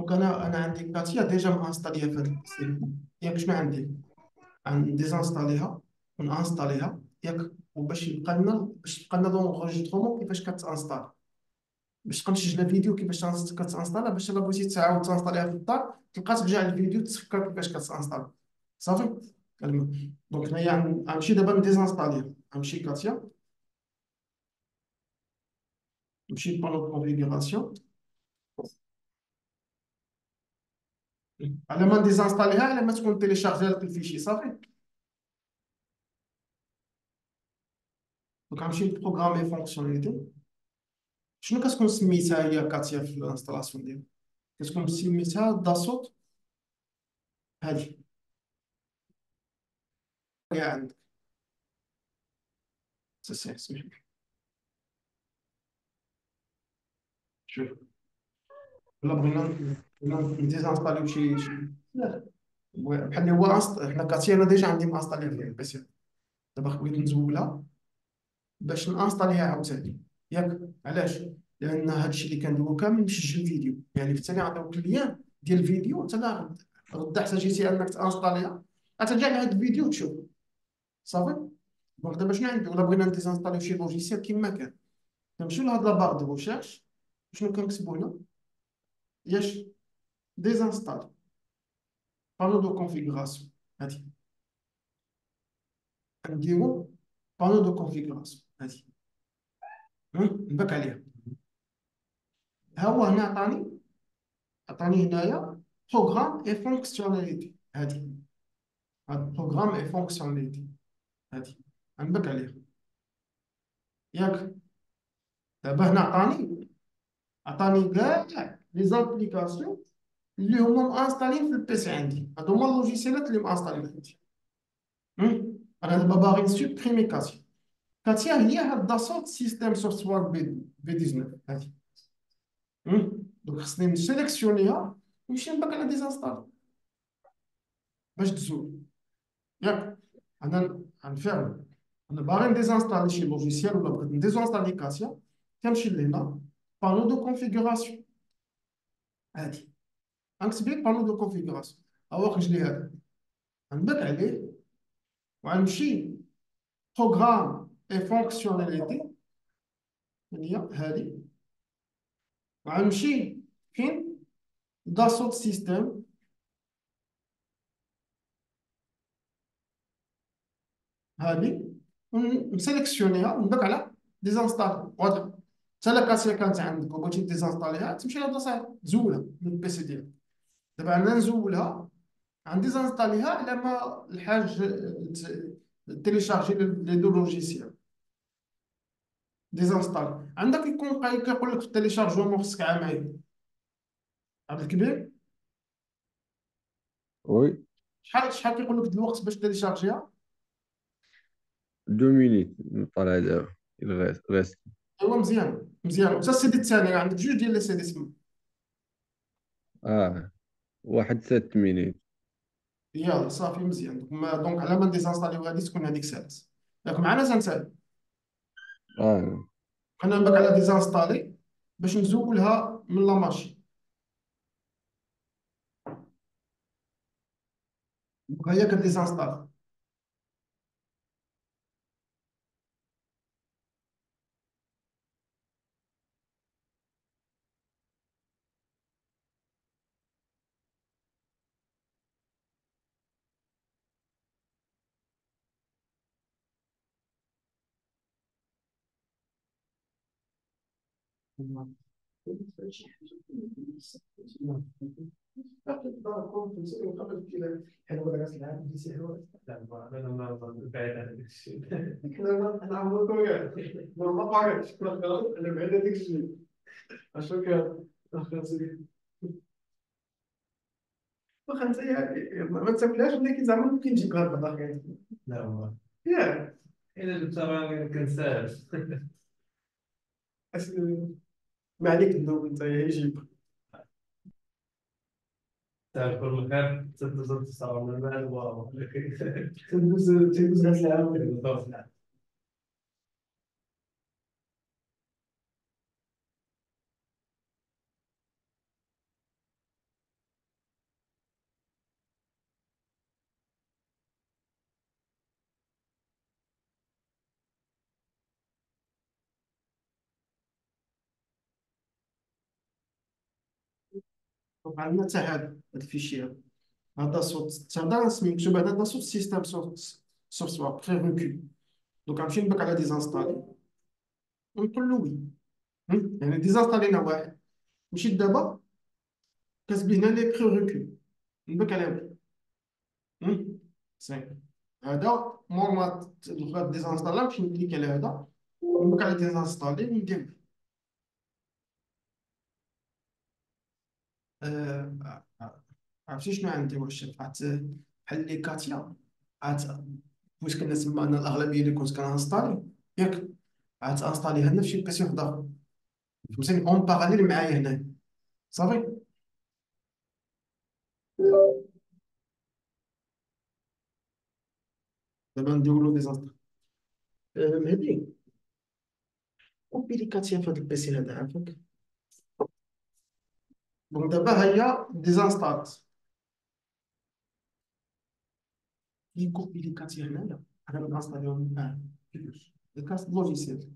donc أنا أنا عندي كاتيا déjà م installer ها في هذا ال système ياك شنو عندي ديزانستاليها ونانستاليها ياك وباش يبقى لنا باش يبقى لنا l'enregistrement كيفاش كت installe باش تبقى نسجل فيديو كيفاش كت installa باش الا بغيتي تعاود ت installer ها في الدار تلقى ترجع للفيديو تفكر كيفاش كت installe صافي donc هنايا غنمشي دابا ن désinstaller ها غنمشي كاتيا نمشي ل panneau configuration على ما ن désinstaller ها على ما تكون télécharger لك ال fichier صافي donc غنمشي ل programmes et fonctionnalités شنو كتكون سميتها هي كاتيا في ال installation ديالك كتكون سميتها Dassault هادي هي عندك سي سمح لي شوف الا بغينا ن désinstaller و شي شي بحال اللي هو حنا كاتيا أنا déjà عندي م installer في ال PC دابا بغيت نزولها باش ن installer ها عاوتاني ياك علاش لأن هادشي اللي كنديرو كامل مسجل فيديو يعني في الثاني عطيوك ال lien ديال الفيديو انت لا غدا حتى جيتي انك ت installer ها غترجع لهاد الفيديو تشوف صافي donc دابا شنو عندي ولا بغينا ن désinstaller و شي logiciel كيما كان كنمشيو لهاد la barre de recherche شنو كنكتبو هنا ياش désinstalle panneau de configuration هادي نديرو panneau de configuration هادي نبرك عليها ها هو هنا عطاني عطاني هنايا programmes et fonctionnalités هادي هاد programmes et fonctionnalités هادي نبرك عليها ياك دابا هنا عطاني عطاني كاع les applications اللي هما م installer ين في ال PC عندي هادو هما ال logiciel ات اللي م installer ين عندي أنا دابا باغي ن supprimer كاتيا كاتيا هي هاد Dassault Systèmes software بي بي 19 هادي donc خصني نسيليكسيونيها ونمشي من بعد على désinstalle باش تزول ياك أنا غنفعل أنا باغي نديزانستالي شي logiciel ولا بغيت نديزانستالي كاتيا كنمشي لهنا panneau de configuration هادي غنكتب لك panneau de configuration هو خرج لي هذا. غنبيك عليه وغنمشي programmes et fonctionnalités هي هادي وغنمشي فين داسوت سيستيم هادي ونسيليكسيونيها ونبك على ديزانستال واضح حتى لا كاسيا كانت عندك. وبغيتي ديزانستاليها تمشي لهاد لاصاير تزولها من البيسي ديالك. دابا أنا نزولها عندي زانستاليها على ما الحاج تيليشارجي لي دو لوجيسيال ديزانستال. عندك يكون كيقول لك في التيليشارجمون خصك عامين عبد الكبير؟ وي. شحال شحال كيقول لك الوقت باش تيليشارجيها؟ دو مينيت نطلع دابا الغاس ايوا مزيان مزيان. وتا السيدي الثاني عندك جوج ديال لي سيدي تما آه. واحد ست مينيت يلا صافي مزيان. donc ما- donc على ما نديزانستاليو هادي تكون هذيك سالات ياك معنا زنسال آه. أنا نبك على ديزانستالي باش نزولها من la machine donc هي كديزانستالي. واخا انت ما تاكلهاش ولكن زعما ممكن تجيب هاد البلاصه لا والله ياك الا جبتها ما كنساهاش ما عليك تذوب انت يجيب تعرف كل خير. تدوز تصور من بعد واو. تدوز تدوز كاس العالم دونك عندنا حتى هذا هذا الفيشي هذا صوت هذا اسمي مكتوب هذا صوت سيستم سوفت وير بخي ريكول دونك غنمشي نبك على ديزانستالي ونقول له وي؟ يعني ديزانستالينا واحد مشيت دابا كتبين هنا لي بري ريكول نبك عليهم هم؟ سي هذا مور ما تدخل ديزانستالا نمشي نكليك على هذا ونبك على ديزانستالي وندير عرفتي شنو عندي واش عرفت بحال لي كاتيا عاد واش كنا تما أنا الاغلبيه اللي كنت كنانستالي ياك عاد انستاليها لنا في شي بيسي واحد اخر فهمتني اون باراليل معايا هنا صافي دابا نديرو له ديزانستال مهدي كوبي كاتيا في هذا البيسي هذا عافاك دونك دابا هي ديزانستالت يكوبي لي كاتيا هنايا أنا غنستاليهم آه كيفاش الكاس لوجيسيال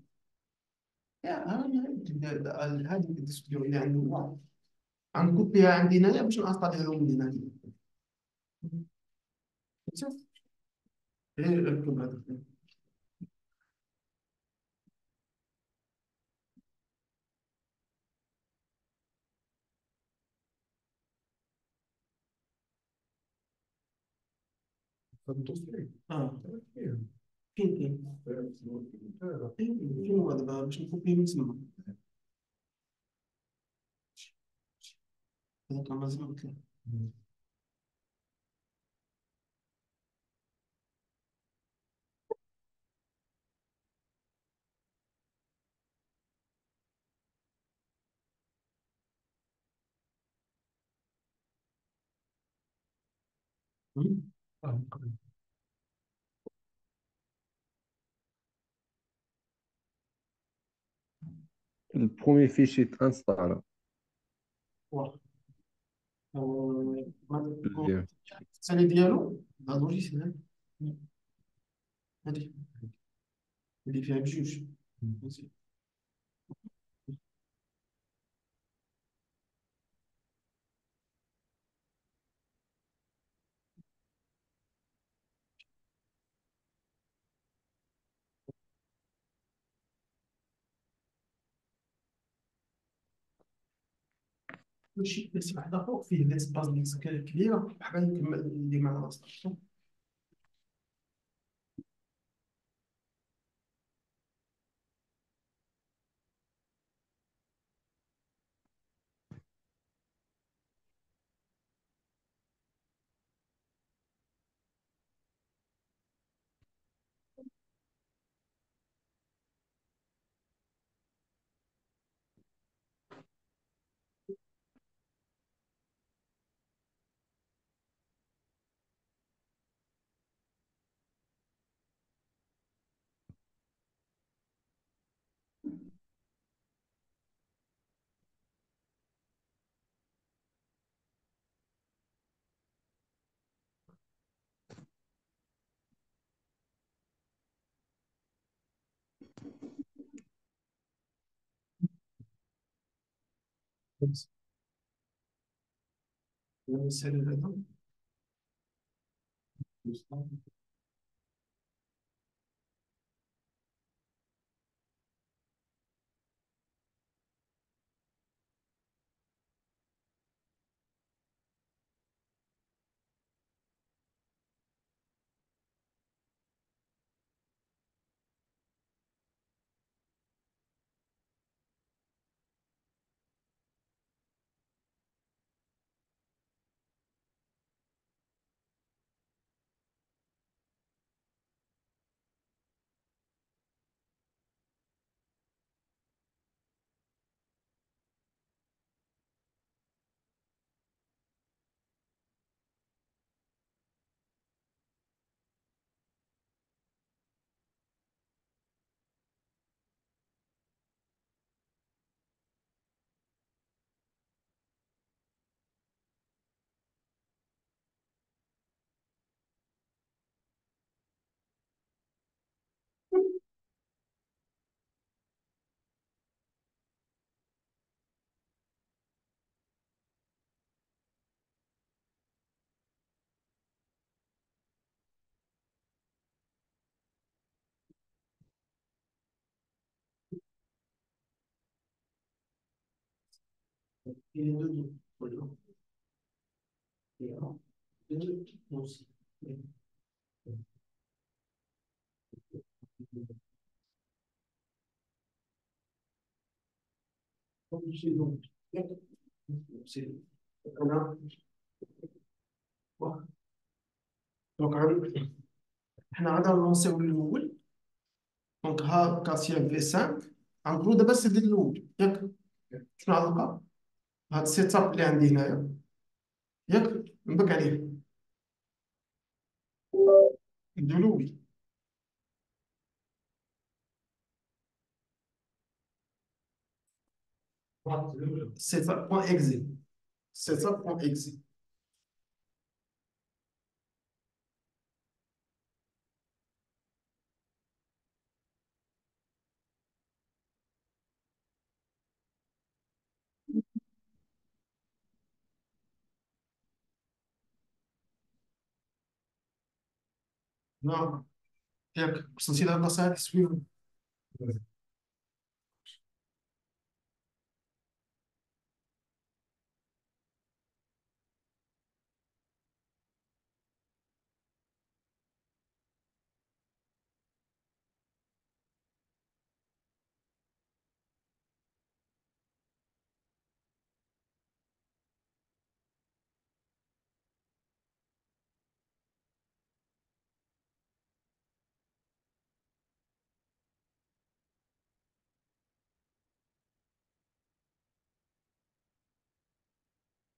يا هذه هذه الاستوديو اللي عنده واحد غنكوبيها عندي هنايا باش نانستاليها لهم من هنا فهمتي غير ركب هذا آه كاين كاين فين هو دابا باش نكوبيه من تما هذاك مزيان قلت لك هم؟ البرومي فيشي تانستالا واحد آه، هذا اللي الثاني ديالو هذا اللوجيسيال هذه اللي فيها ماشي بس واحد اخر فيه دي سباس ديسك كبيرة بحال نكمل اللي مع راسك. بس نسال هذا Et un, deux. دونك حنا غادي نلونسيو الأول دونك ها كاسيا في 5 غنقولو دابا ال site الأول ياك شنو غنلقى هاد ال setup اللي عندي هنايا ياك نبك عليه ندير Não. É, a velocidade da série subiu.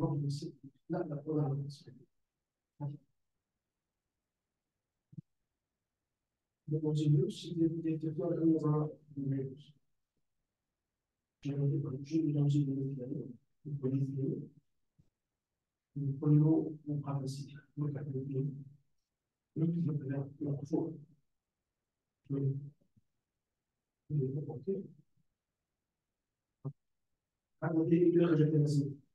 الأول setup point exe setup point exe نعم ياك باش نسيت هاد البلاصه هادي suivant parce que الفوت ماشي مبلوك مازال 19 لا لا ولا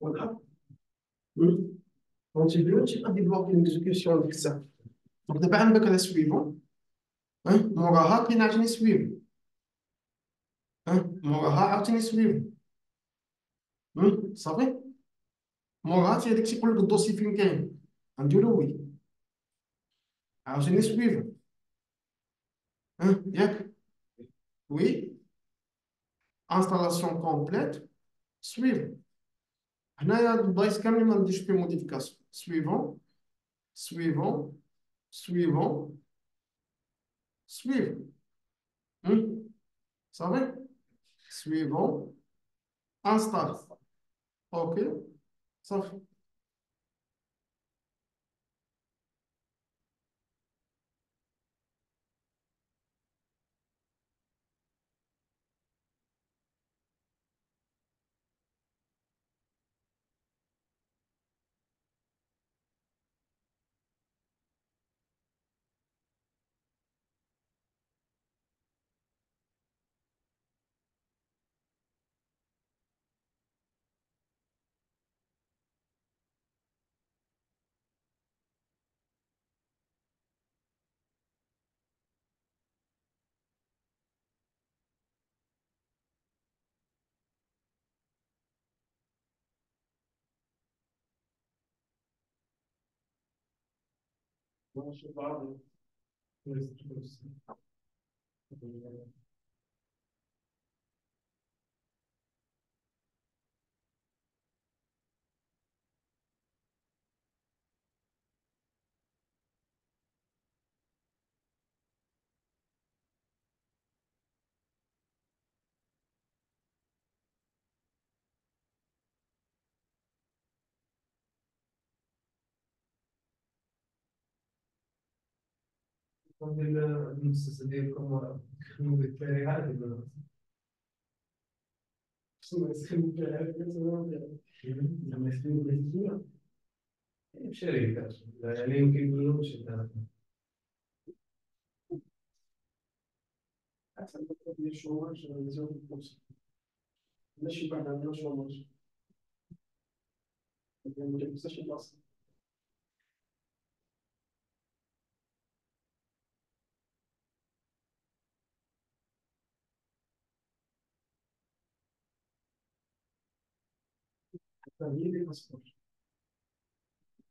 Voilà. Continue, tu as développé une exécution avec ça. Donc, d'abord, on va le suivant. Hein, موراها كاين عاوتاني سويف ها موراها عاوتاني سويف ها صافي موراها تي هذاك تيقول لك الدوسي فين كاين غنديرو وي عاوتاني سويف ها ياك oui installation complète suiv هنايا هاد البلايص كاملين ما نديرش فيهم modification suivant suivant suivant suiv صافي suivant installe OK صافي Vamos chutar, né? المؤسسة ديالكم خدموا بالكاريهات ولا لما يستلموا بالدنيا شركات يعني يمكن يقولوا شي ماشي بعد عندنا شوماج ما كيبقاش البلاصه هي اللي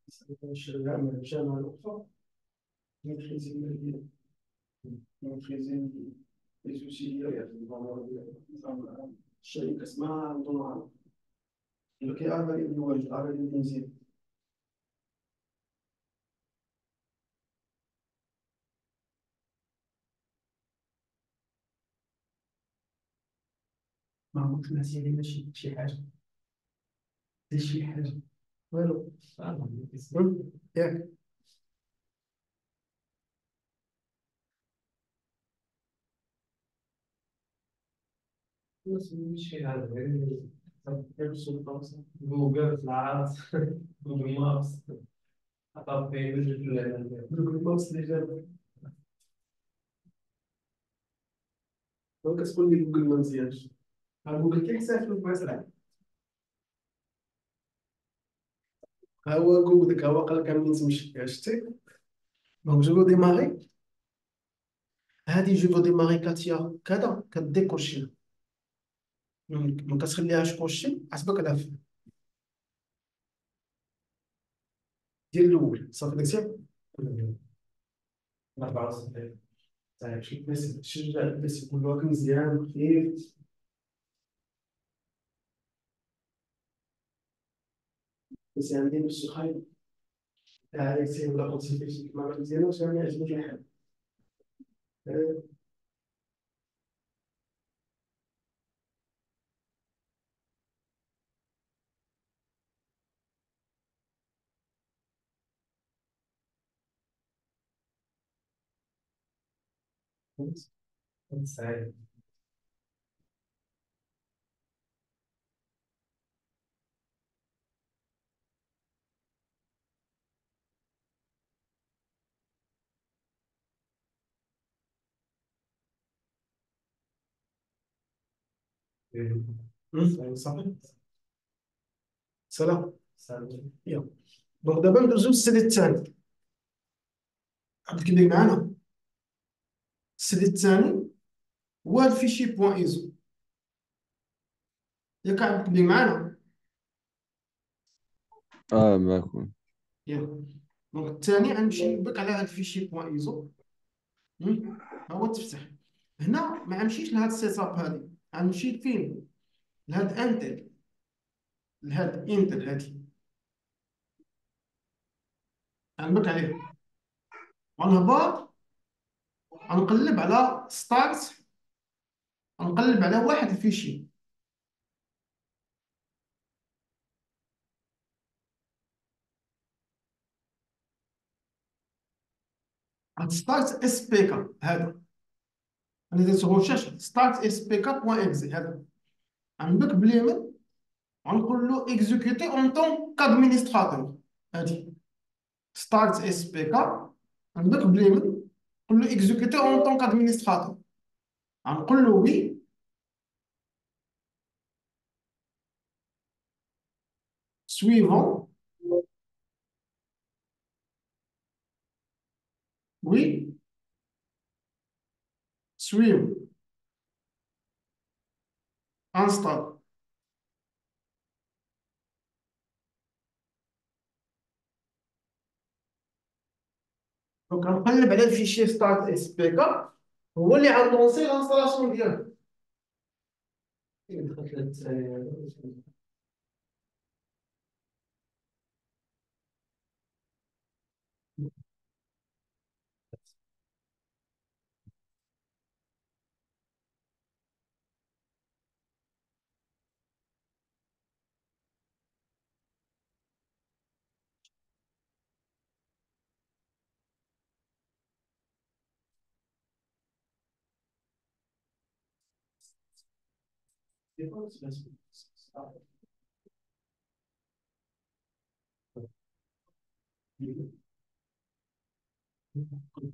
كتصبر الشركة من الجامعة الأخرى ميتريزي المالية ميتريزي les outils الشركة اسمها دونار لكي أعمل الواجب أعمل التنزيل ما هو تنسي ماشي شي حاجة دير شي حاجة والو ياك بس مش شيء هذا جوجل فلات جوجل مابس حطها في مثل جوجل مابس اللي جاب دونك كتقول لي جوجل ما مزيانش ها جوجل كيحسب في البلاصة هو جوجل ديك هو لك منين تمشي شتي donc je démarre هادي je démarre Catia كذا ك décocher ما كتخليهاش cochée حسبك العافية ديال الأول. صافي داكشي أربعة وستين شي بس شجع الناس يقولوا هاك مزيان خفيف بس عندي نفس خايب تاع يسير ولا كونسيبيشن ما مزيانوش أنا عجبني الحال سعيد صافي سلام سلام يلا دونك دابا ندوزو للسيد الثاني عبد الكبير معانا السيد الثاني هو هاد ال fichier point ISO ياك عبد الكبير معانا آه معكم يلا donc الثاني غنمشي نبك على هاد ال fichier point ISO ها هو تفتح هنا ما غنمشيش لهاد ال setup هادي غنمشي فين؟ لهاد Intel لهاد Intel هادي. غنبك عليه. غنهبط غنقلب على start غنقلب على واحد ال fichier start SPK هذا. أنا درت recherche start SPK point exe هذا غنبك باليمين غنقول له exécuter en tant qu'administrateur هادي start SPK غنبك باليمين نقول له exécuter en tant qu'administrateur غنقول له oui suivant. Oui. Suivre install دونك غنقلب على الفيشي ستارت اس بي كا هو اللي غنلونسي لانستالاسيون ديالو دخلت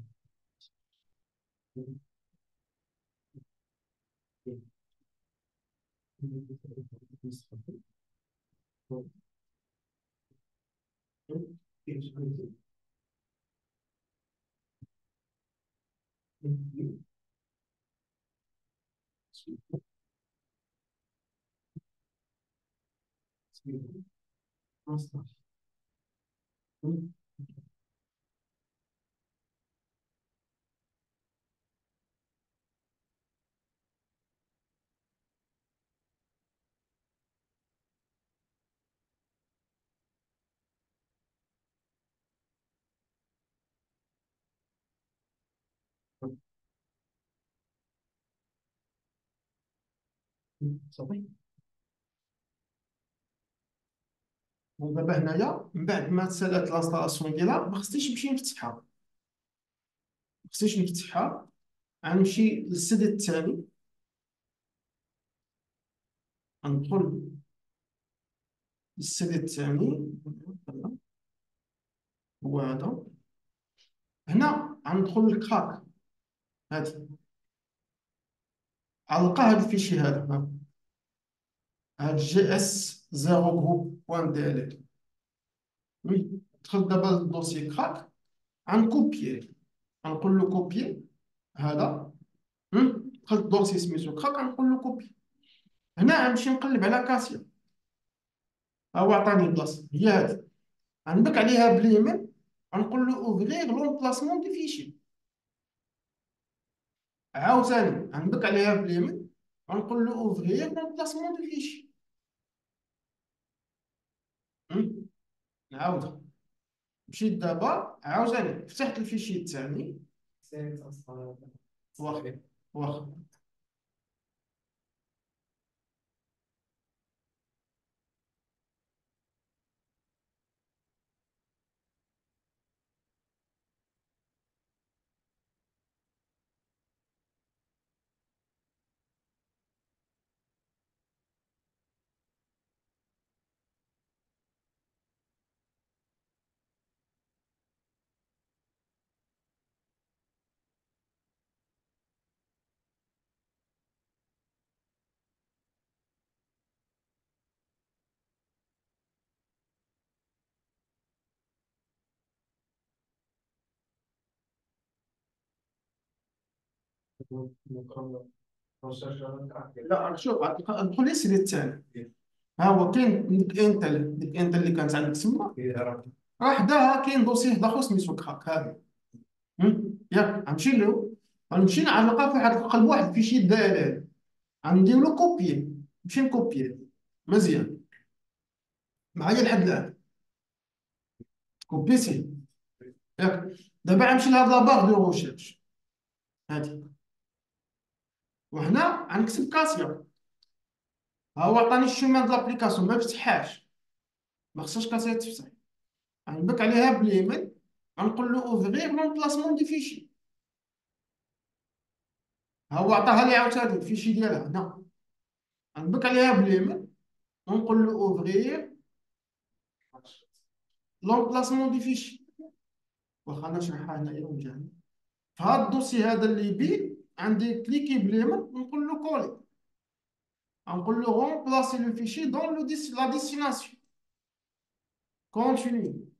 للثانية صافي ودابا هنايا من بعد ما تسالات لانستالاسيون ديالها ما خصنيش نمشي نفتحها ما خصنيش نفتحها غنمشي للسد الثاني غندخل للسد الثاني هو هذا هنا غندخل للكراك هادي غنلقى هاد ال fichier هذا ها. هاد JS zéro group DLL دخل دابا لل dossier crack غن copier ه غنقول له copier هذا؟ دخلت ال dossier سميتو crack غنقول له copier هنا غنمشي نقلب على Catia ها هو عطاني بلاصه هي هادي غنبك عليها باليمين غنقول له ouvrir l'emplacement de fichier عاوتاني غنبك عليها باليمين غنقول له ouvrir l'emplacement de fichier نعاودها مشيت دابا عاوتاني فتحت ال fichier الثاني واخا واخا لا شوف ندخل لي الثاني. ها هو كاين Intel ديك Intel اللي كانت عندك تما راه حداها كاين dossier حدا اخر سميتو crack هذا؟ ياك غنمشي له غنمشي نعلقها في واحد القلب واحد ال fichier DLL غندير له copier نمشي ن copier مزيان. معايا لحد الآن. كوبيتي ياك. دابا غنمشي لهاد la barre de recherche هادي. وهنا غنكتب Catia ها هو عطاني ال chemin de l'application ما فتحهاش ما خصهاش Catia تفتح غنبك عليها باليمين غنقول له ouvrir l'emplacement de fichier. ها هو عطاها لي عاوتاني ال fichier ديالها هنا. غنبك عليها باليمين ونقول له ouvrir l'emplacement de fichier. واخا نشرحها هنايا في هذا ال dossier هذا اللي بي عندي cliquer باليمين ونقول له coller نقول له remplacer le fichier dans le la destination. Continue.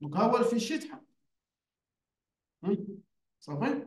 donc ها هو ال fichier تحط صافي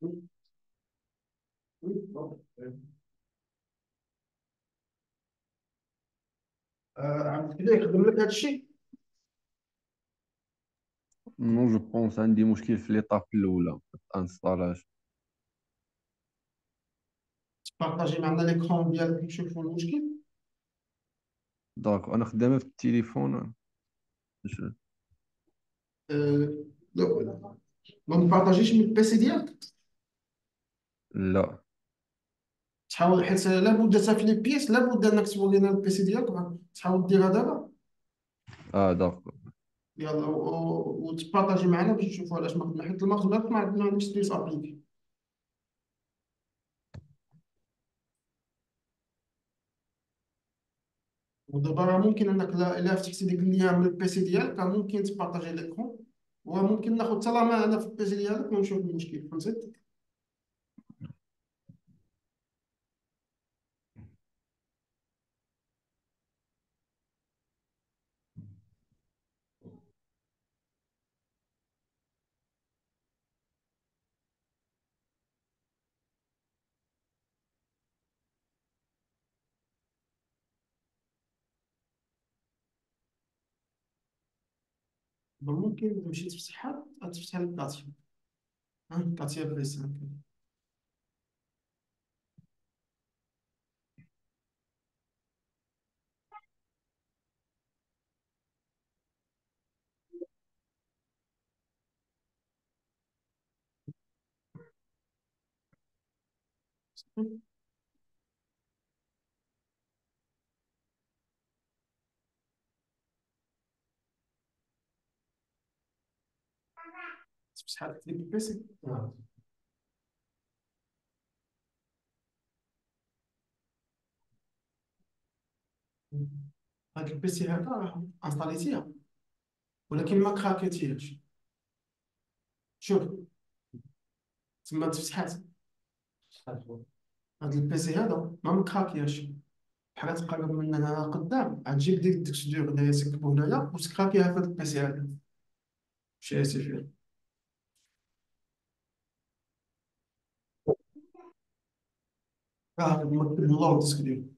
Oui. Oui, bon. عبد الله يخدم لك هذا الشيء non je pense عندي مشكل في l'étape الاولى installage ت partager معنا l'écran ديالك نشوفوا المشكل داك أنا خدامه في التليفون آه، لا ما نبارطاجيش من البيسي ديالك لا. تحاول حيت لابد في لي بيس لابد انك تورينا لنا البيسي ديالك تحاول ديرها دابا آه داك يلا وتبارطاجي معنا باش نشوفوا علاش ما خدمنا حيت المخدمات ما عندنا عندكش سبيس ابليكي ودابا راه ممكن انك لا الا فتحتي ديك اللين من البيسي ديالك راه ممكن تبارطاجي ليكرون وممكن ناخذ حتى لا معنا في البيسي ديالك ونشوف المشكل. فهمتي؟ ممكن تمشي تفتحها تفتح الكاتيا ها كاتيا بريسان تفتحها ديك البيسي نعم. هاد البيسي هذا راه انستاليتيها ولكن ما كراكيتيهاش شوف تما تفتحات هاد البيسي هذا ما مكراكياش بحال تقرب من هنا قدام غتجيب ديك التكستور اللي يسكبو هنايا وتكراكيها في هاد البيسي هذا. ماشي سي فيه Cara, logo descrevo.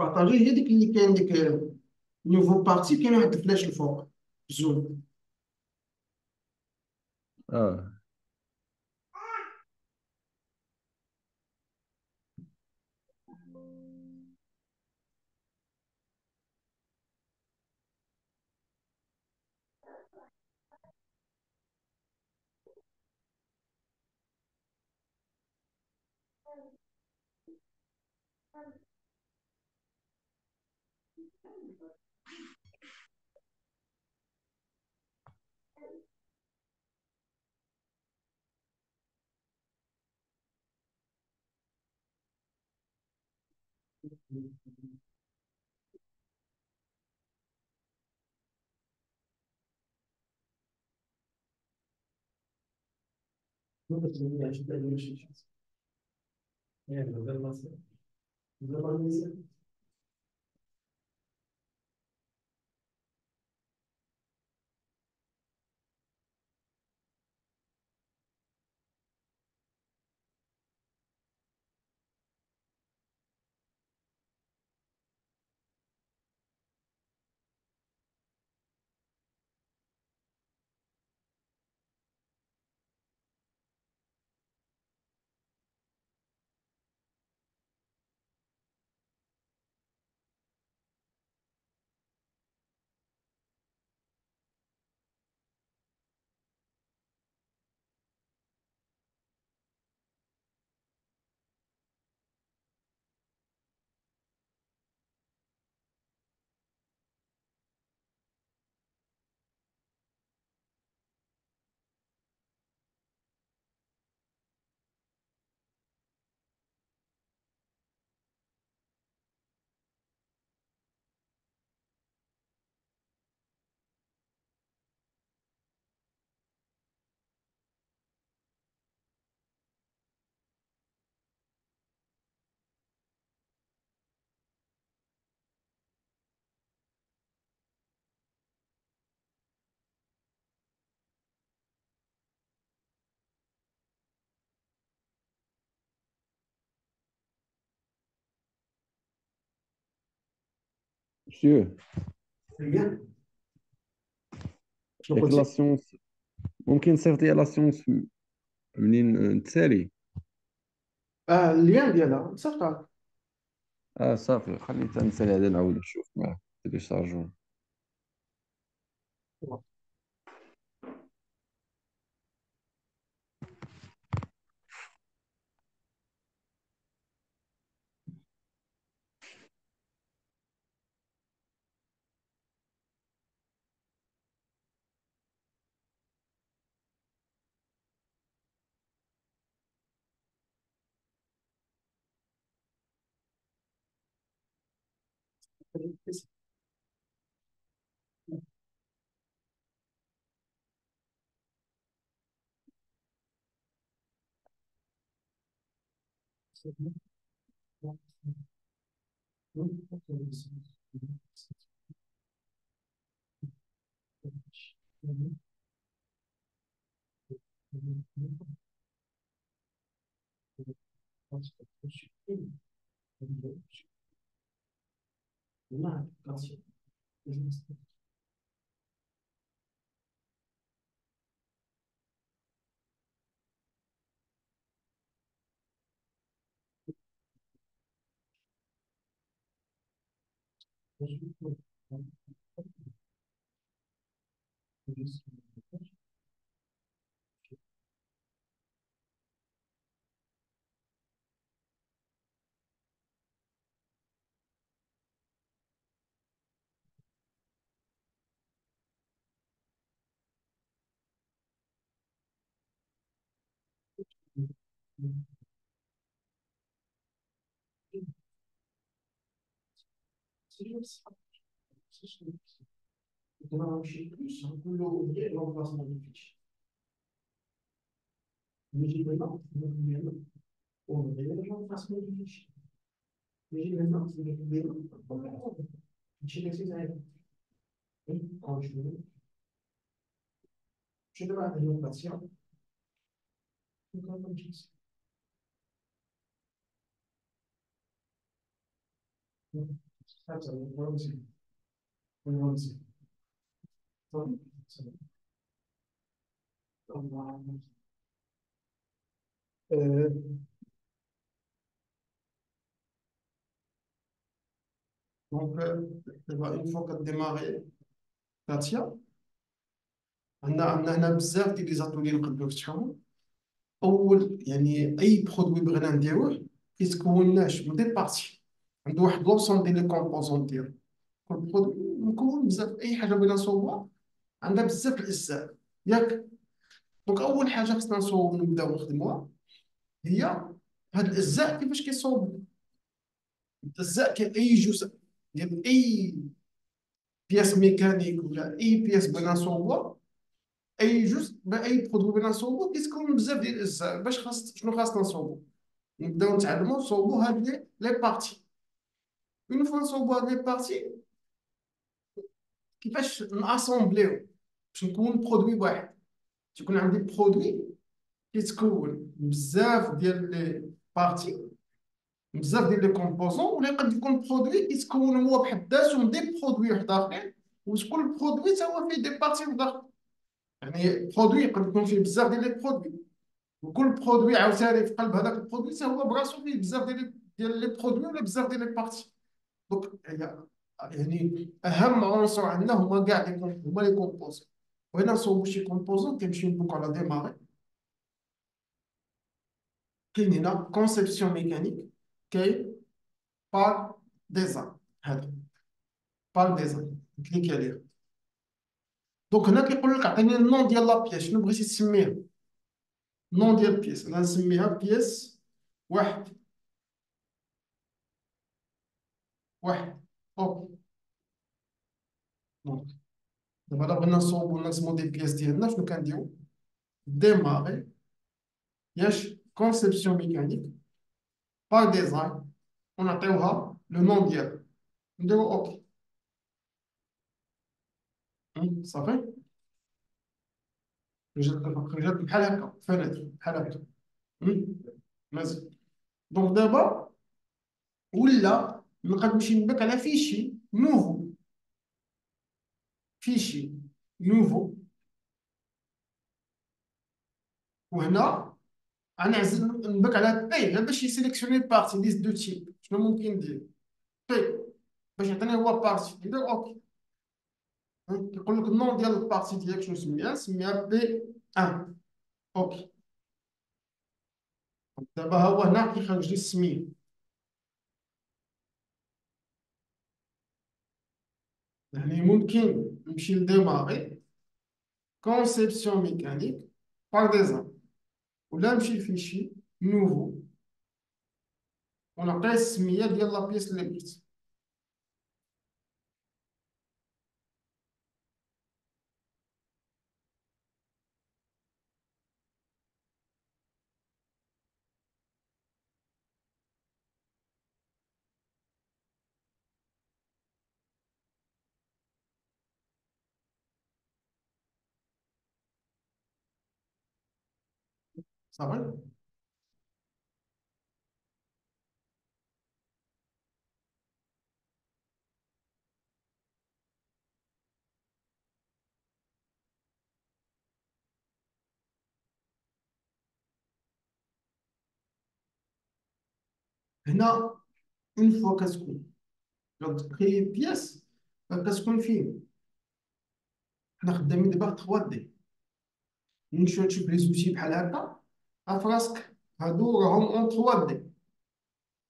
راه اللورد تقدير باش تبارطاجي هي ديك اللي كاين ديك نوفو بارتي كاين واحد الفلاش الفوق Ну, почему не значит, что я не сейчас? Я не взорвался. المياه شنو ياك لا؟ سيونس ممكن نصيفط لا سيونس منين نتسالي آه اللين ديالها صافي آه صافي خلي تنسالي هذا نعاود نشوف معاه Başka bir şey değil. Nada, Cássio. Thank. C'est comme ça. Dans chez plus, on peut l'ouvrir l'emplacement du fichier. Mais j'ai maintenant, même, on ouvre l'emplacement du fichier. Mais j'ai maintenant, c'est même, on l'a Et quand je veux, je demande à mon patient, comme je sais. نجي هنا نجي هنا نمشي لك زايد شنو بعد l'installation Euh, donc, euh, une fois que démarré Catia عندنا عندنا هنا بزاف ديال les ateliers نقدروا نفتحوهم اول يعني اي produit بغينا نديروه كيتكوناش من des parties عنده واحد l'ensemble ديال les composants ديالو. كل produit مكون بزاف أي حاجة بغينا نصوبوها عندها بزاف الاجزاء ياك donc أول حاجة خصنا نصوب نبداو نخدموها هي هاد الأجزاء كيفاش كيصوبوا. الأجزاء كاين أي جزء ديال أي pièce mécanique ولا أي pièce بغينا نصوبوها أي جزء بأي produit بغينا نصوبو كيتكون بزاف ديال الأجزاء. باش خاص شنو خاصنا نصوبو نبداو نتعلمو نصوبو هاد les parties une fois نصوبو هاد les parties كيفاش نا assembler يو باش نكون produit واحد تكون عندي produit كيتكون بزاف ديال les parties بزاف ديال les composants ولا يقد يكون produit كيتكون هو بحد ذاته من des produits واحد اخرين وكل produit تا هو فيه des parties واحد اخرين يعني produit يقدر يكون فيه بزاف ديال les produits وكل produit عاوتاني في قلب هذاك ال produit حتى هو براسو فيه بزاف ديال ديال les produits ولا بزاف ديال les parties donc يعني اهم عنصر عندنا هما كاع لي هما les composants وهنا نصوبو شي composant كيمشيو ندوكو على démarrer كاين هنا conception mécanique كاين Part Design هذا Part Design كليكي عليه donc هنا كيقول لك عطيني ال nom ديال la pièce شنو بغيتي تسميها ال nom ديال ال pièce أنا نسميها pièce واحد واحد OK donc دابا الا بغينا نصوبو نرسمو des pièces ديالنا شنو كنديرو démarrer ياش conception mécanique Part Design ونعطيوها le nom ديالها نديرو أوكي أم، صافي خرجت خرجت بحال هكا فناتر بحال هكا أم، مزيان دونك دابا ولا نقدر نمشي نبك على فيشي نوفو. فيشي نوفو. وهنا غنعزل نبك على بي باش يسيليكسيوني بارتي ليست دو تيب شنو ممكن ندير؟ بي باش يعطيني هو part. ندير OK. ها، كيقول لك ال nom ديال ال partie ديالك شنو سميها؟ سميها بي 1 OK. دابا هو هنا كيخرج لي السمية. يعني ممكن نمشي ل démarrer conception mécanique Part Design ولا نمشي ل fichier نوفو ونعطيه السميه ديال لا بيس اللي بغيت صافي هنا اون فوا كتكون غتكري بياس كتكون فين حنا خدامين دابا 3D نشوف les outils بحال هكا عارف هادو راهم en 3D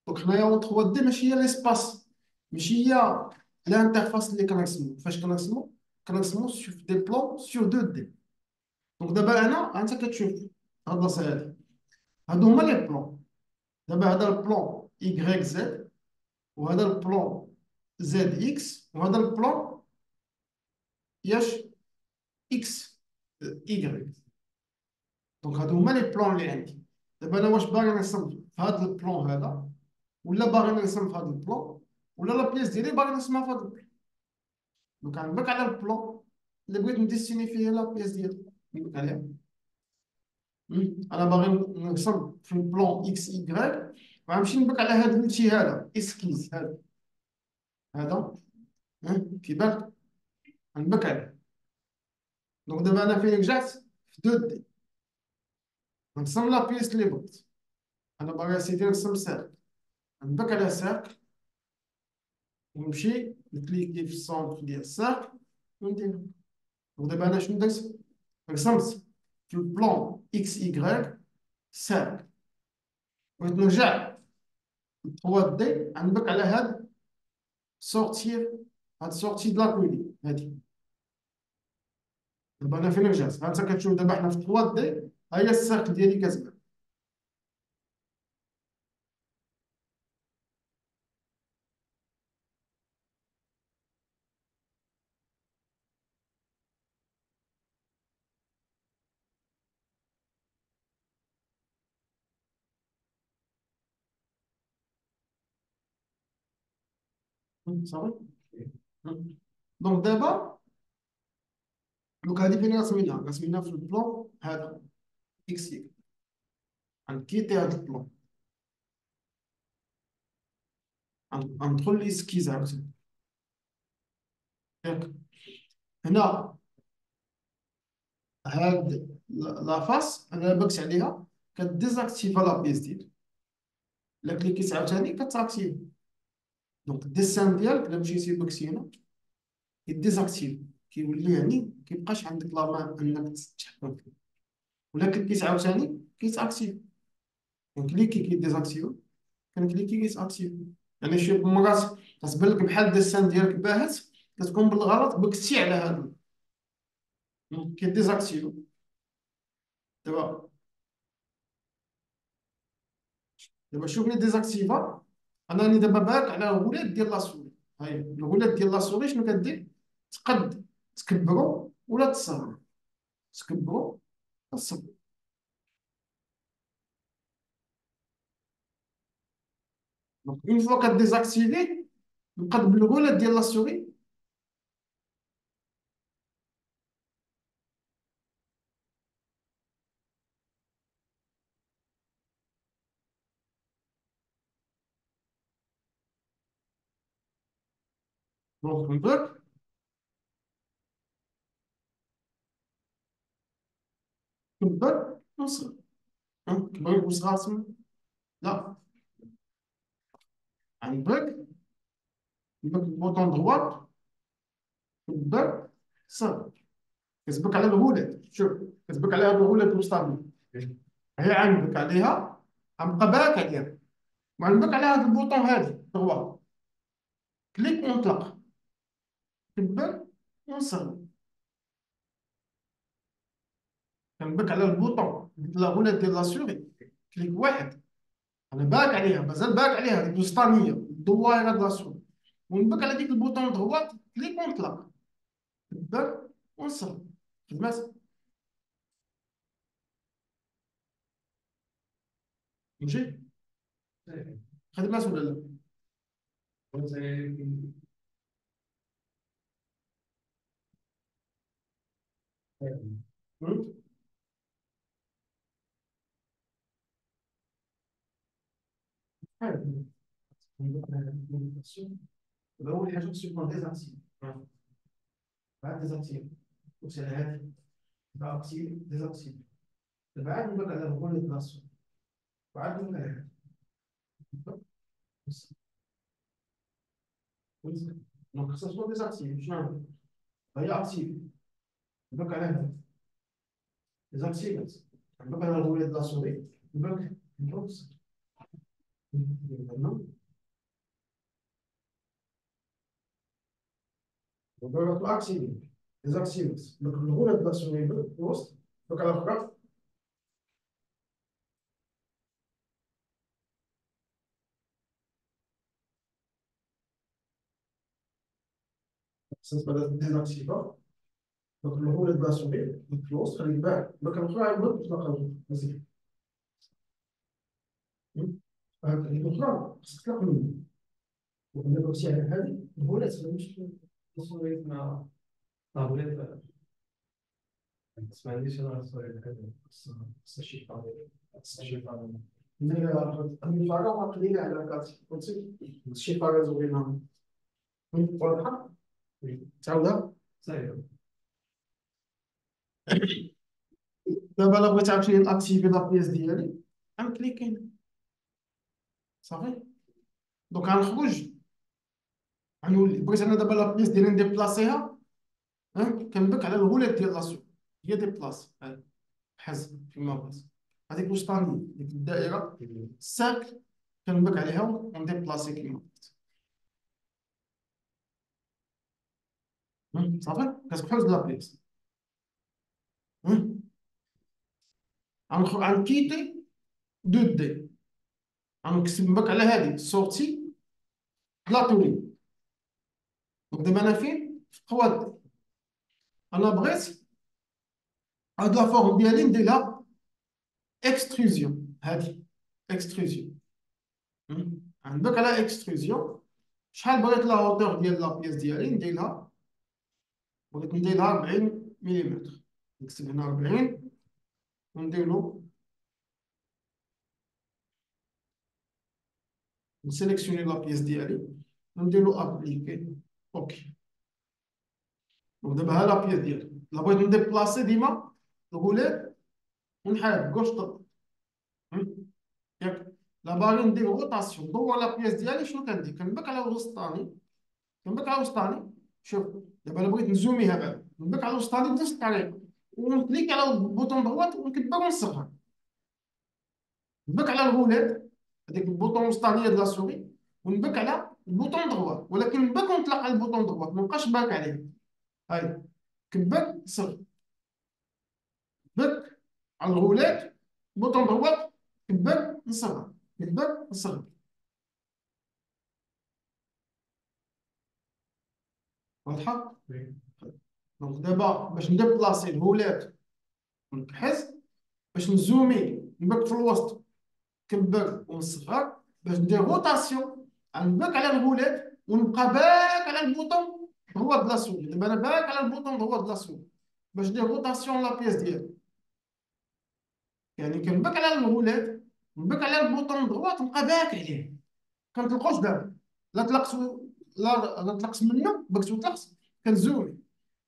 donc حنايا en 3D ماشي هي l'espace ماشي هي ال interface اللي كنرسمو فاش كنرسمو كنرسمو في des plans sur 2D donc دابا أنا أنت كتشوف هاد البلاصه هادي هادو هما les plans دابا هذا ال plan Y Z وهذا ال plan Z X وهذا ال plan ياش X Y. donc هادو هما les plans اللي عندي دابا أنا واش باغي نرسم في هذا ال plan هذا ولا باغي نرسم في هذا ال plan ولا la pièce ديالي باغي نرسمها في هذا ال plan donc غنبك على ال plan اللي بغيت ن dessiner فيه la pièce ديالي نبك عليها. أنا باغي نرسم في ال plan X Y وغنمشي نبك على هذا ال outil هذا esquisse هذا هذا مم. كيبان غنبك عليه donc دابا أنا فين رجعت في 2D نرسم la pièce اللي بغيت أنا باغي أسيدي نرسم cercle. نبك على cercle. ونمشي نكليكي في ال centre ديال ال cercle. وندير donc دابا أنا شنو درت؟ رسمت في البلان إكس إي سيركل. بغيت نرجع 3 دي. غنبك على هاد سورتير هاد سورتي د لاكويدي. هادي. دابا أنا فين رجعت؟ ها انت كتشوف دابا حنا في 3 دي. هي الساق ديالي كتبان دونك دابا دوك هادي فين رسميناها رسميناها في البلون هذا إكس يك غنكيتي هاد غن- غندخل ليسكيز عاوتاني ياك. هنا هاد لا- لافاس أنا بكس عليها كديزاكتيفا لا بيس ديالك الا كليكيت عاوتاني كتاكتيف donc ال dessin ديالك إلا مشيتي بكسي هنا ي désactive كيولي يعني كيبقاش عندك la main إنك تتحكم فيه ولا كليكيت عاوتاني كيت active كنكليكي كي désactive كنكليكي كيت active يعني شي مرات كتبان لك بحال ال dessin ديالك باهت كتكون بالغلط بكتي على هذا كي désactive دابا دابا شوفني désactivé أنا راني دابا باك على الغولات ديال la souris هاي الغولات ديال la souris شنو كدير؟ تقد تكبرو ولا تصغر؟ تكبرو تصغر donc une fois ك désactiver نقد بالغولات ديال la souris donc فهمتك كبر وصغر ها كبر وصغر تما لا. عندك عندك ال bouton droite كبر صغر كتبك على la roulette شوف. كتبك على هاد la roulette الوسطانية هي عندك عليها. غنبقى باك عليها. وعندك على هاد ال bouton هادي droite clic ونطلق كبر ونصغر كنبك على ال bouton ديال la roulette ديال la souris clic واحد. أنا باك عليها مازال باك عليها ديك الوسطانيه الدوائره ديال la souris ونبك على ديك ال bouton droite clic ونطلق. كبر ونصغر خدمات ماشي؟ خدمات ولا لا؟ حلو. أول حاجة خصو يكون désactive بعد désactive على هادي يبقى أكتيف ديزاكتيف بعد نبقى على الغول بلاصتو بعد نبقى على هادي دونك خصها تكون ديزاكتيف شنو نعمل؟ هي أكتيف نبقى على هادي ديزاكتيفات نبقى على الغول بلاصتو نبقى نبقى وبرضه اكسيد ديزاكسيد donc le rôle de l'action est le poste donc alors quoi ça c'est pas désactivant donc le rôle de l'action est le poste خلي بالك donc الأخرى عندك تطلق مزيان الأخرى خصك تطلق منه. وقلنا لك على هذه الرولات مش تصويت مع طابلت بس ما عنديش أنا تصويت هذا بس شي طابلت بس شي طابلت الفارغة قليلة على كاتي فهمتي شي فارغة زوينة واضحة تعاودها صحيح دابا الا بغيت عاوتاني ناكتيفي لابيس ديالي غنكليكي صافي donc غنخرج غنولي بغيت أنا دابا la pièce ديالي نديبلاسيها ها كنبك على la roulette ديال la souris هي déplace هاي حز فيما بغيت هذيك الوسطانية ديك الدائرة ال cercle كنبك عليها ونديبلاسي كيما بغيت صافي la pièce ها غنخ- غنكيتي دو دي غنكتب بك على هذه سورتي بلاطوري دونك دابا أنا فين؟ في قواد أنا بغيت هاد لا فورم ديالي نديرها اكستروزيون هادي اكستروزيون عندك على اكستروزيون شحال بغيت لا هوتور ديال لابيس ديالي ندير لها؟ بغيت ندير لها 40 ملم نكتب هنا 40 وندير نسيليكسيوني la pièce ديالي وندير له appliquer OK donc دابا ها la pièce ديالي لا بغيت نديبلاسي ديما الغولات ونحارب كوش ضد ياك لا باغي ندير rotation ندور la pièce ديالي شنو كندير كنبك على الوسطاني كنبك على الوسطاني شوف دابا أنا بغيت نزوميها بعدا نبك على الوسطاني بنفس الطريقة ونكليك على ال bouton droite ونكبر ونصغر نبك على la roulette هذيك ال bouton الوسطانيه ديال la souris ونبك على ال bouton droite ولكن نبك ونطلق على ال bouton droite ما نبقاش باك عليه. هاي كبك صغر بك على la roulette bouton droite كبك نصغر كبك نصغر واضحة؟ donc دابا باش نديبلاسي la roulette ونكحز باش نزومي نبك في الوسط كبر ونصغر باش ندير rotation نبك على la roulette ونبقى باك على ال bouton هو souris دابا أنا باك على ال bouton هو souris باش ندير rotation la pièce ديالي. يعني كنبك على la roulette نبك على ال bouton droite نبقى باك عليه كنطلقوش دابا. لا طلقت لا لا طلقت منه بكت وطلقت كنزومي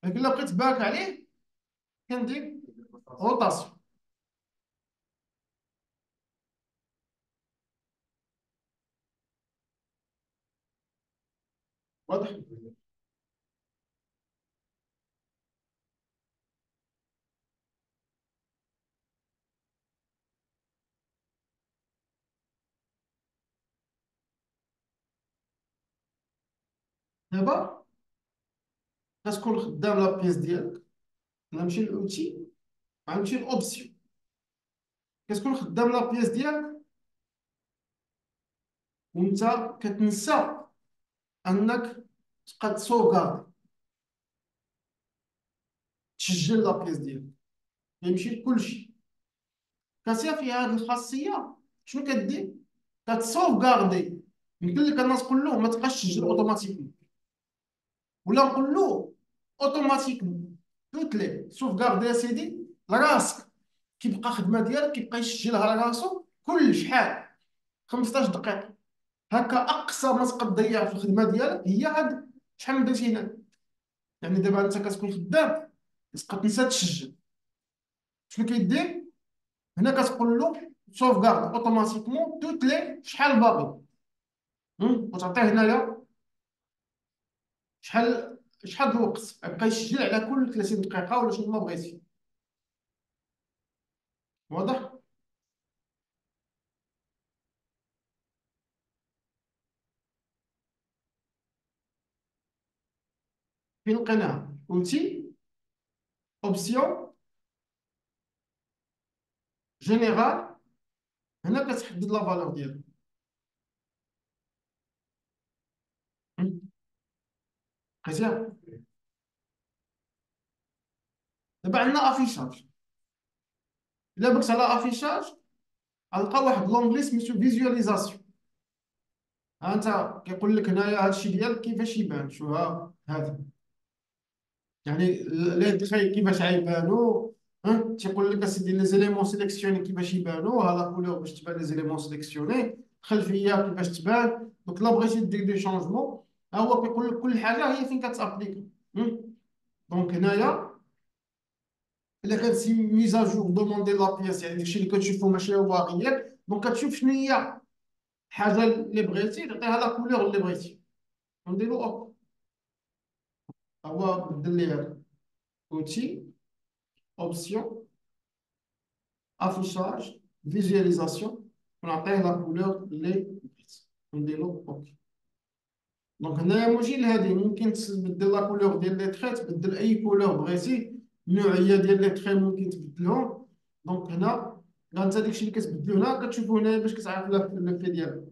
لكن الا بقيت باك عليه كندير rotation واضح؟ دابا غتكون خدام la pièce ديالك غنمشي للاوتي غنمشي ل options كتكون خدام la pièce ديالك وانت كتنسى أنك تبقى ت sauvegarder تسجل la pièce ديالك. يمشي لكلشي. كاتيا فيها هذه الخاصية. شنو كدير؟ كتصوغاردي يمكن لك الناس تقول له ما تبقاش تسجل أوتوماتيكمون. ولا نقول له أوتوماتيكمون. توت لي سوفغاردي سيدي. لراسك كيبقى خدمة ديالك كيبقى يسجلها لراسو كل شحال 15 دقيقة. هكا أقصى ما تقدر تضيع في الخدمة ديالك هي هاد. شحال من درتي هنا يعني دابا أنت كتكون خدام تبقى تنسى تسجل شنو كيدير؟ هنا كتقول له سوفغارد اوتوماتيكمون توت لي شحال باغي. وتعطيه هنايا شحال شحال الوقت؟ بقى يسجل على كل 30 دقيقة ولا شنو ما بغيتي واضح؟ فين لقيناها قلتي options général هنا كتحدد la valeur ديالها لقيتيها دابا عندنا affichage إلا بكت على affichage غنلقى واحد l'onglet سميتو visualisation ها انت كيقول لك هنايا هادشي ديالك كيفاش يبان؟ شو ها هذا. يعني لي تخي كيفاش غيبانو ها؟ تيقول لك أسيدي les éléments sélectionnés كيفاش يبانو ها la couleur باش تبان les éléments sélectionnés الخلفيه كيفاش تبان donc لا بغيتي دير des changements ها هو كيقول لك كل حاجة هي فين كت appliquer donc هنايا إلا كانت شي mise à jour demandée la pièce يعني داكشي اللي كتشوفو ماشي هو غير donc كتشوف شنو هي الحاجة اللي بغيتي تعطيها la couleur اللي بغيتي. ونديرو OK هو بدل لي هذا outils options affichage visualisation ونعطيه la couleur اللي بغيت ونديرو OK donc هنايا ماشي لهادي ممكن تبدل la couleur ديال les traits تبدل اي couleur بغيتي النوعيه ديال لي تخي ممكن تبدلهم دونك هنا انت داكشي اللي كتبدلو هنا كتشوفو هنايا باش كتعرف لافي ديالك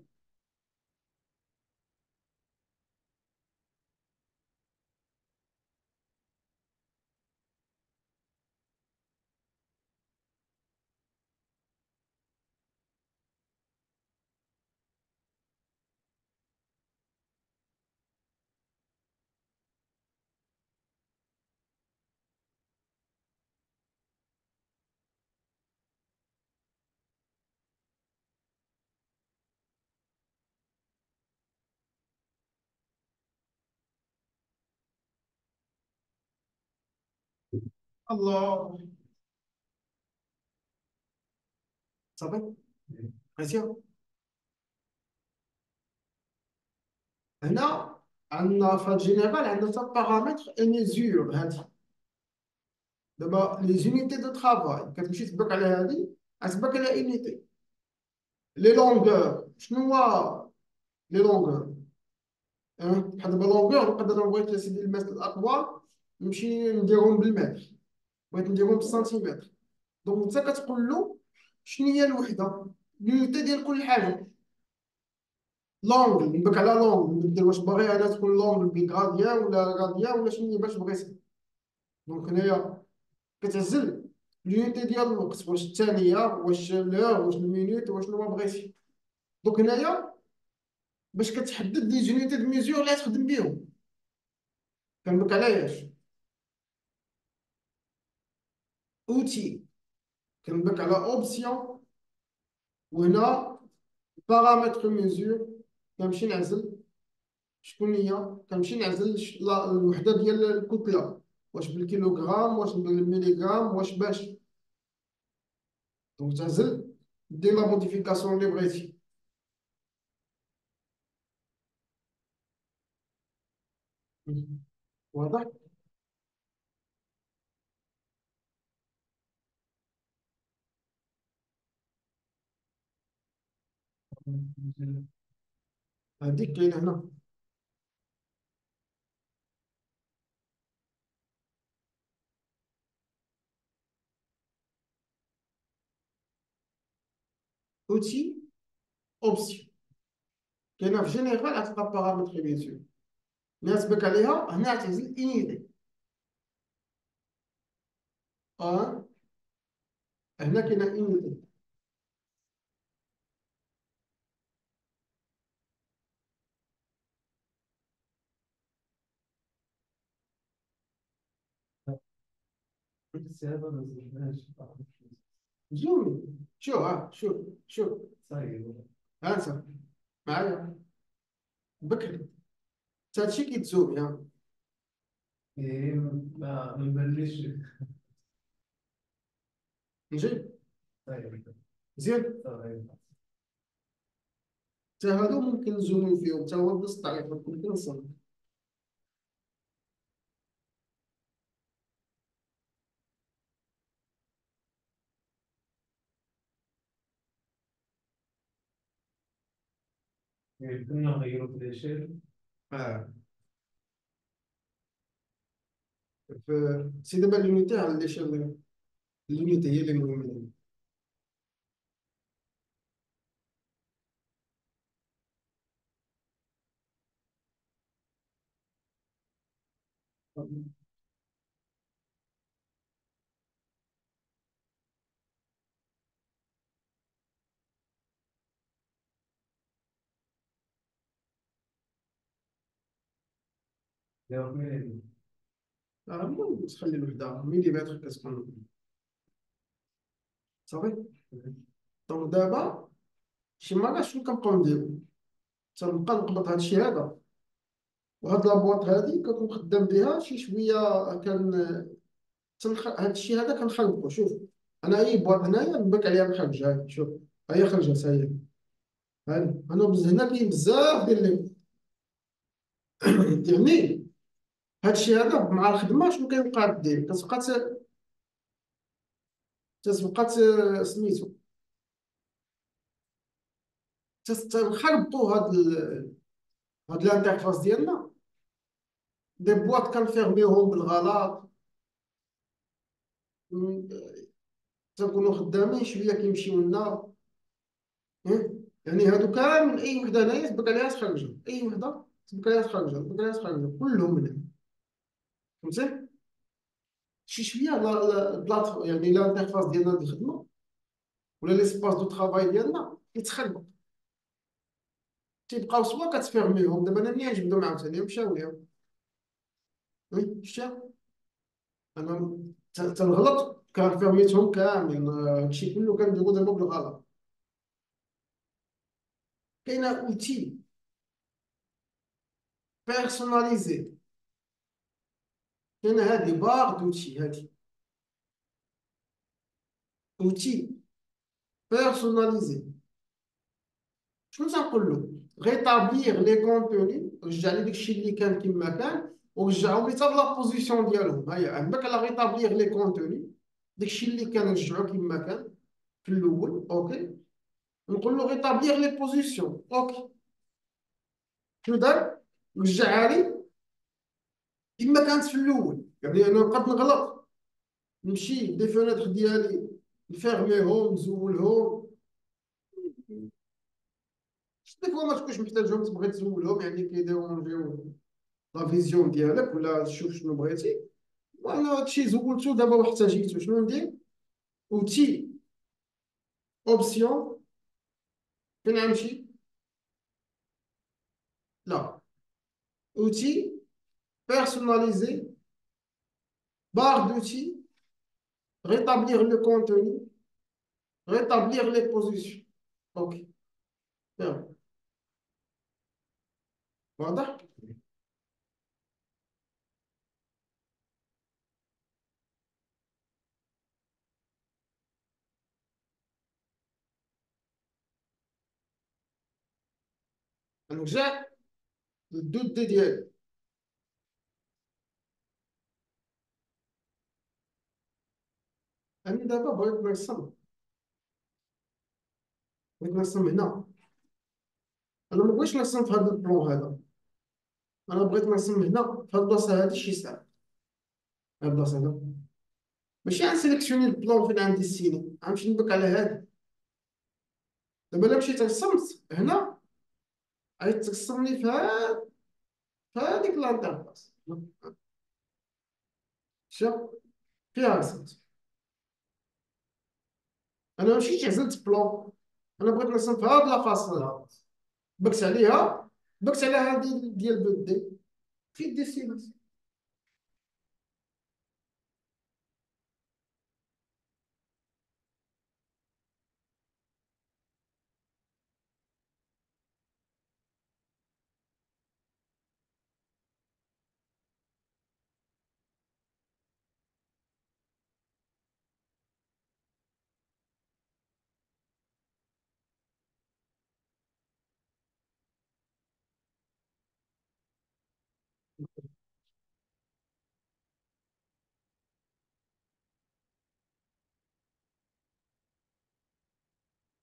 الله صافي مزيان هنا عندنا في ال général عندنا تا paramètres et mesures هادي دابا les unités de travail كتمشي تبك على هادي غتبك على unité les longueurs شنو هو les longueurs بحال دابا longueur نقدر لو بغيت اسيدي المثل الاطوال نمشي نديرهم بالمتر بغيت نديرهم بالسنتيمتر donc انت كتقول له شنو هي الوحدة؟ ال unité ديال كل حاجة. longueur نبك على longueur نبدل واش باغي أنا تكون l'angle بغاديان ولا غاديان ولا شنو باش بغيتي donc هنايا كتعزل ال unité ديال الوقت واش الثانية واش l'heure واش ال minute واش ما بغيتي donc هنايا باش كتحدد les unités de mesure اللي غتخدم بهم كنبك على اش اوتي كنبك على options وهنا paramètres mesures كنمشي نعزل شكون هي كنمشي نعزل الوحده ديال الكتله واش بالكيلوغرام واش بالميليغرام واش باش donc تعزل دير la modification اللي بغيتي واضح هذيك كاينة هنا اوتي اوبسيون كاينة في جينيرال غتلقى بارامتر ميزور اللي غتبك عليها هنا غتعزل انيدي آه هنا كاينة انيدي السي هذا ما زدناش زوم شوف ها شوف شوف صاير ها انت معايا بكري هادشي كيتزوم يا إيه ما نبلش نجي مزيان تا هادو ممكن نزومو فيهم تا هو بنفس الطريقة ممكن نصمم كنا نغيروا في آه. ف سي دابا ليميتي على ليشيل ليميتي هي اللي مهمة. تخلي الوحده مليمتر كتكون صافي donc دابا شي مرات شنو كنبقاو نديرو تنبقى نقبض هادشي هذا وهاد la boîte هادي كنكون خدام بها شي شوية كان تنخ... هادشي هذا كنخربقو شوف أنا اي boîte هنايا نبك عليها الخرج هاي شوف هي خرجت هي هاني أنا هنا كاين بزاف ديال اللي يعني هادشي هذا مع الخدمة شنو كيبقى دير كتبقى تتبقى سميتو. تنخربطو هاد ال... هاد ال interface ديالنا. des boîtes كنفيرميوهم بالغلط. تنكونوا خدامين شوية كيمشيو لنا؟ يعني هادو كامل أي وحدة هنايا تبك عليها تخرجها أي وحدة تبك عليها تخرجها تبك عليها تخرجها كلهم من هنا فهمتي شي شوية لا لا بلاط يعني ال interface ديالنا ديال الخدمه ولا l'espace de travail ديالنا كيتخربط تيبقاو سوا كتفيرميهم دابا أنا ملي نجبدهم عاوتاني مشاو ليهم وي شتي أنا تنغلط كنفيرميتهم كامل هادشي كله كنديرو دابا بالغلط كاينة outil personnalisé كاينة هادي barre d'outils هادي outil personnalisé شنو تنقول له rétablir les contenus. رجع لي داكشي اللي كان كما كان ورجعهم لي حتى la position ديالهم ها هي عندك على rétablir les contenus. داكشي اللي كان رجعو كما كان في الأول OK نقول له rétablir les positions OK شنو دار رجعها لي كما كانت في الأول يعني أنا نقدر نغلط نمشي des fenêtres ديالي نفيرميهم نزولهم. des fois ما تكونش محتاجهم تبغي تزولهم يعني كيديرونجيو la vision ديالك ولا تشوف شنو بغيتي. وأنا هادشي زولتو دابا واحتاجيتو شنو ندير أوتي أوبسيون. فين غنمشي لا. أوتي personnaliser, barre d'outils, rétablir le contenu, rétablir les positions. OK. Bien. Voilà. Donc j'ai le doute أنا دابا بغيت نرسم بغيت نرسم هنا. أنا ما بغيتش نرسم في هذا ال plan هذا. أنا بغيت نرسم هنا في هذه البلاصة هذه شي ساعة. هذه البلاصة هذا. ماشي غن sélectionner ال plan فين عندي السيني غنمشي نبك على هذا دابا إلا مشيت رسمت هنا غيترسم لي في هاد في هذيك ال interface. شوف. فيها رسمت أنا مشيت عزلت plan. أنا بغيت نرسم في هاد la face بكت عليها بكت على هادي ديال body في ال dessin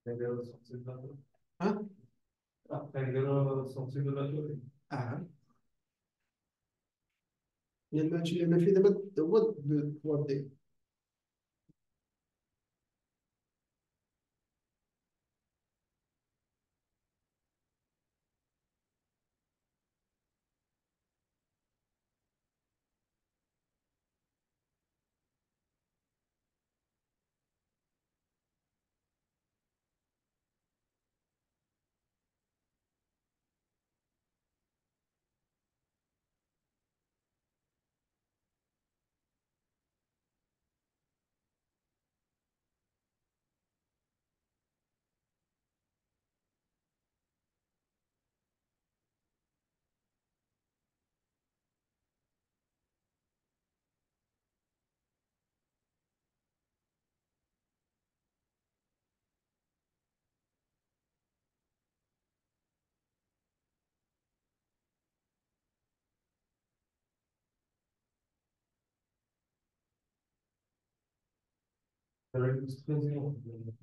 كنديرو السورتي de la tour. ها Ah, كنديرو السورتي de la tour. آه لأن هادشي اللي أنا فيه دابا هو 3 دي كنديرو ال extrusion.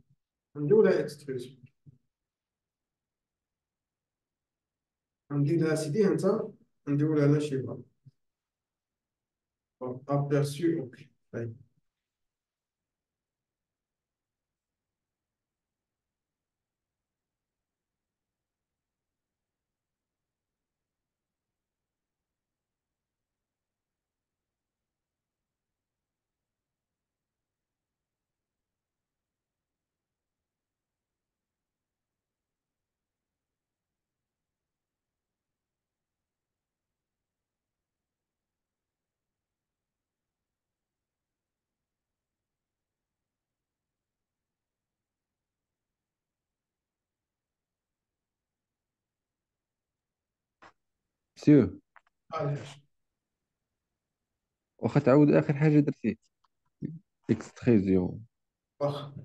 نديرو لها extrusion ندير لها سيدي انت نديرو لها لا شيبه aperçu OK طيب علاش واخا تعاود آخر حاجة درتي. extrusion واخا.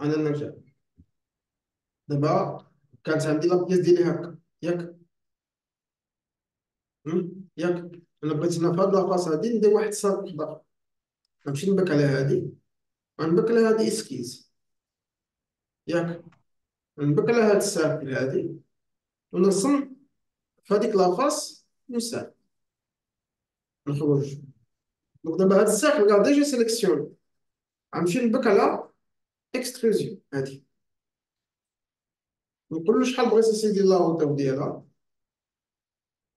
أنا نرجع. دابا كانت عندي la pièce ديالي هكا ياك؟ ياك. أنا بغيت هنا في هاد la face هادي ندير واحد ال cercle خضر نمشي نبيك على هادي. غنبيك على هادي esquisse. ياك. نبيك على هاد ال cercle هادي. ونرسم. في هاديك la face نسال نخرج. donc دابا هاد ال cercle كاع déjà sélectionné. غنمشي نبيك على extrusion هادي. نقول له شحال بغيتي سيدي la hauteur ديالها.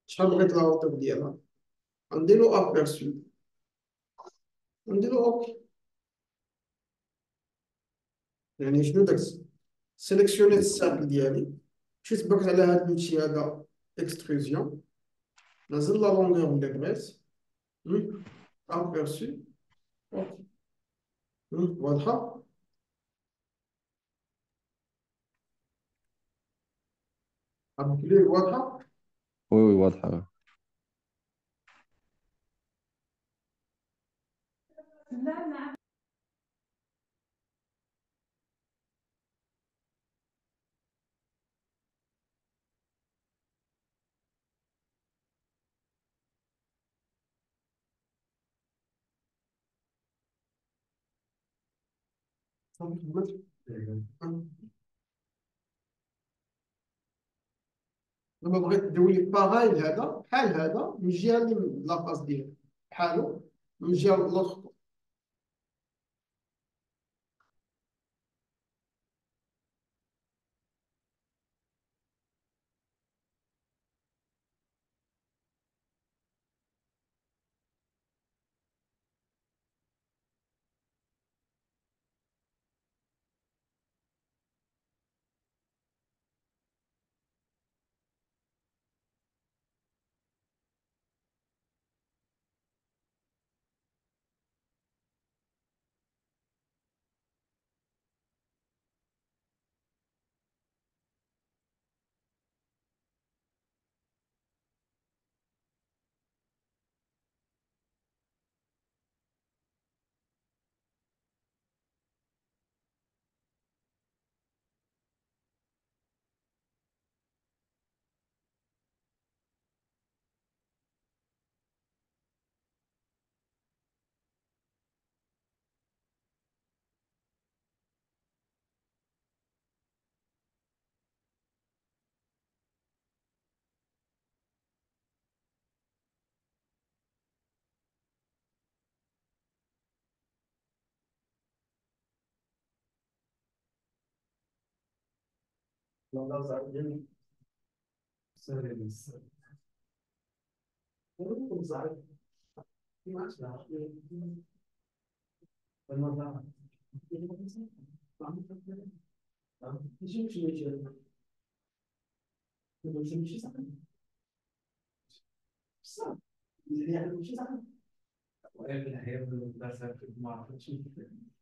شحال بغيت la hauteur ديالها. غنديرو aperçu ونديرو OK يعني شنو درت؟ sélectionnيت ال cercle ديالي. مشيت بكت على هاد لوتشي هذا. extrusion نزل la longueur اللي بغيت aperçu OK هم، واضحة عبد الكبير واضحة oui oui واضحة صافي خدمت أه. دابا بغيت تدوي باغاي لهذا بحال هذا من الجهه اللي من لاباس ديالو بحالو من الجهه الاخرى والله زعلان سوري بس والله زعلان ما عادش نعرف والله ماشي ماشي ماشي ماشي ماشي صح صح يعني ماشي صح وقال الحياة بالمدرسة ما عرفتش نوزع نمشي لهنا نوزع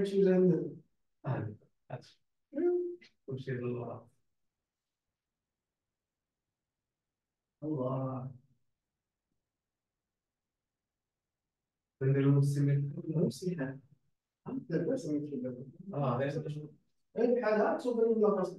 نمشي لهنا آه وشي لله الله ندير المسلمين المسيحة لاباس نمشي لهنا آه غير بحال هكا تصوب لي لاباس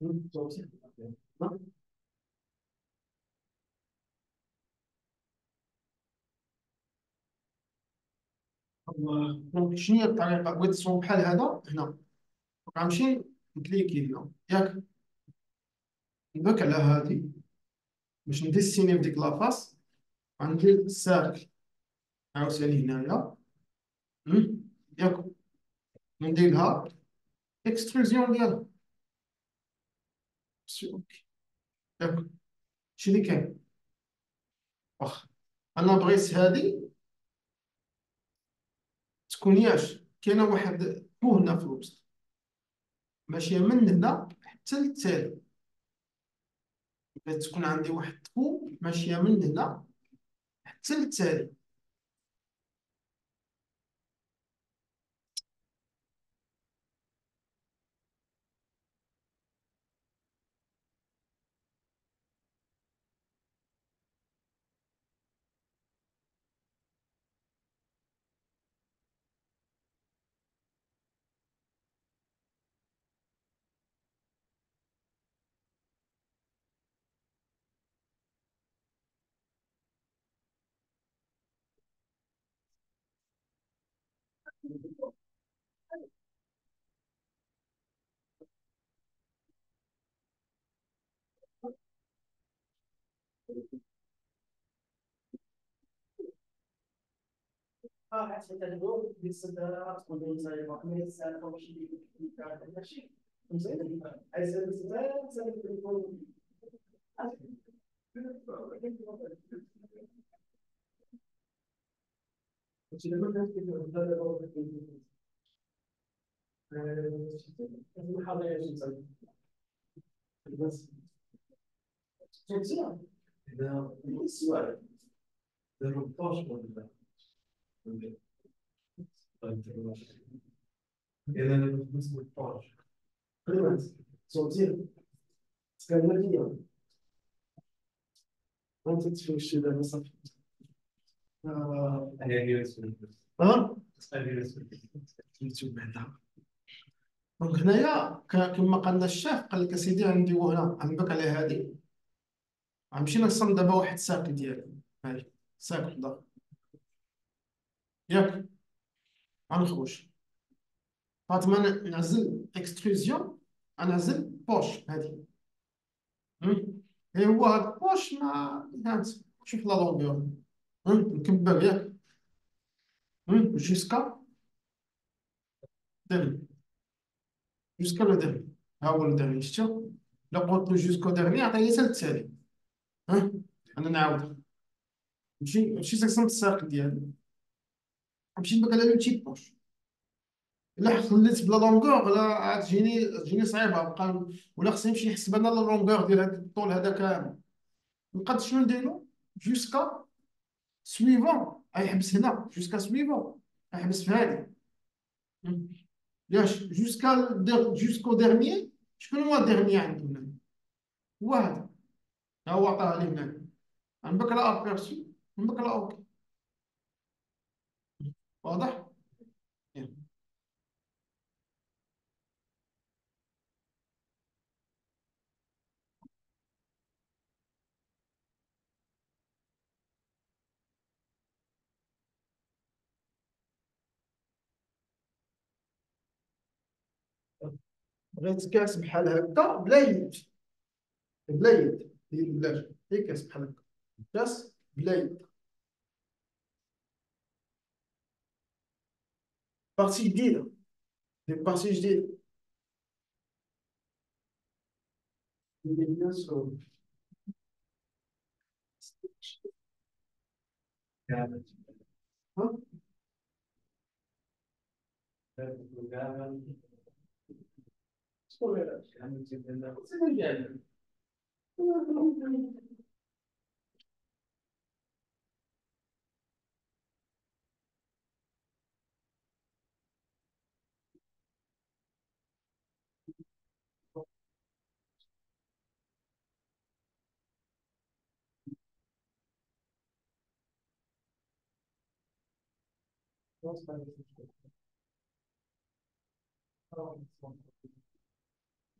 donc شنو هي الطريقة بغيت تصور بحال هذا هنا غنمشي نcliquي هنا ياك ندوك على هادي باش نديسيني ديك la face غندير ال cercle عاوتاني هنايا ياك نديرها extrusion ديالها ياك هادشي اللي كاين واخا أنا بغيت هادي تكون ياش. كاينة واحد هنا في الوسط. ماشيه من هنا حتى للتالي. تكون عندي واحد poche ماشيه من هنا حتى للتالي. السؤال ده 13 ولا إذا أنا بس 13 صوتين تكلمني انت تشوف الشيء ده صافي أنا دونك هنايا كما قالنا الشيف قال لك اسيدي غنديرو هنا غنبك على هادي غنمشي نرسم دابا واحد الساكل ديالي هاي ساكل دابا ياك غنخرج فاطمة نعزل اكستروزيون غنعزل بوش هادي هم؟ اي هو هاد بوش ما فهمت شوف لا لونغور نكبر ياك هم؟ جوسكا ديرني جوسكا لو ديرني ها هو ديرني شتو لا قلت له جوسكو ديرني عطيني حتى التالي ها أنا نعاود نمشي نمشي رسمت الساقي ديالي نمشي نبقى على تيب بوش الا خليت بلا لونغور لا عاد تجيني تجيني صعيبه بقى ولا خصني نمشي نحسب أنا لا لونغور ديال هذا الطول هذا كامل نقد شنو نديرو جوسكا سويفون غيحبس هنا جوسكا سويفون غيحبس في هذه ياش jusqu'à jusqu'au dernier شكون هو ال dernier عندنا هو هذا ها هو عطاه لي هنا نبيك على aperçu نبيك على OK واضح بغيت كاس بحال هكا بلا يد. بلا يد. هي كاس بحال هكا. كاس بلا يد. partie جديدة دي partie جديدة ها؟ soruyorlar. Yani Nasıl ben de Tamam, tamam.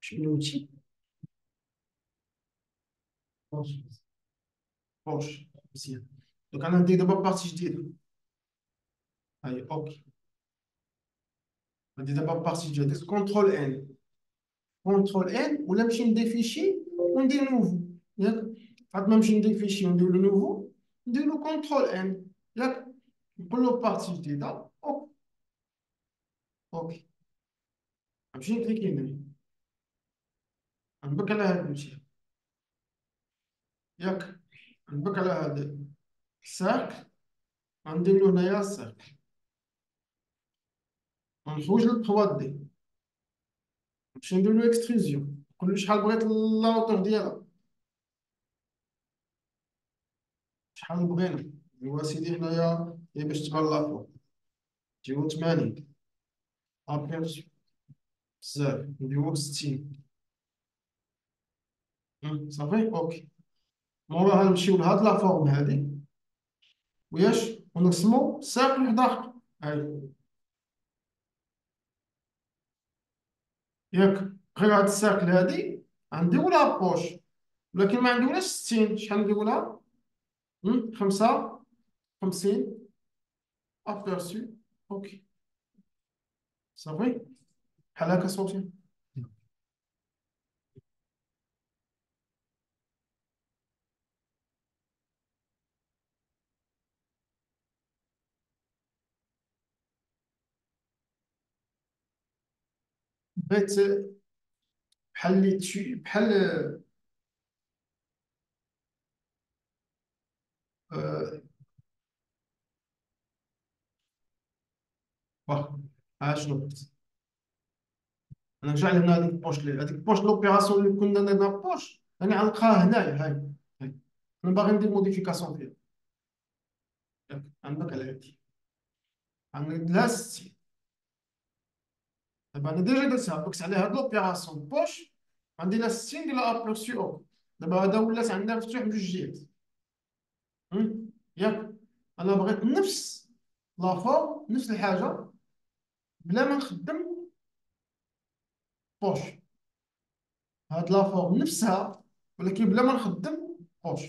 شنو هادشي poche مزيان donc أنا ندير دابا partie جديدة هاي OK ندير دابا partie جديدة contrôle N contrôle N ولا نمشي ندير fichier وندير nouveau ياك عاد ما نمشي ندير fichier وندير له nouveau ندير له contrôle N ياك نقول له partie جديدة OK OK نمشي نcliquي هنا نبيك على هاد نمشي ياك نبيك على هاد ال cercle غندير له هنايا ال cercle غنحوج ل 3D. نمشي ندير له extrusion نقول له شحال بغيت la hauteur ديالها. شحال بغينا. ايوا سيدي هنايا هي باش تبان لافوق تجيبو 80 ابيرسيو بزاف نديرو 60 أم، صافي أوكي موراها نمشيو لهاد لا فورم هادي. وياش؟ ونرسمو. ساكل واحد اخر هاي. ياك غير هاد الساكل هادي. غنديرو لها بوش ولكن ما عندوناش 60 شحال نديرو لها أم، خمسة. خمسين. aperçu OK صافي. هكا صوتي؟ بغيت بحال اللي تشي بحال واه ها شنو؟ نرجع لهنا هذيك ال poche هذيك ال poche l'opération اللي كنا درنا poche. راني غنلقاها هنايا هاي هاي. أنا باغي ندير modification فيها. ياك عندك على هادي. غنرد لها 60 دابا أنا déjà درتها بركت على هاد l'opération poche. غندير لها 60 ندير لها aperçu أو دابا هذا ولات عندنا مفتوح بجوج جهات؟ ياك. أنا بغيت نفس la forme نفس الحاجة بلا ما نخدم poche. هاد la forme نفسها ولكن بلا ما نخدم poche.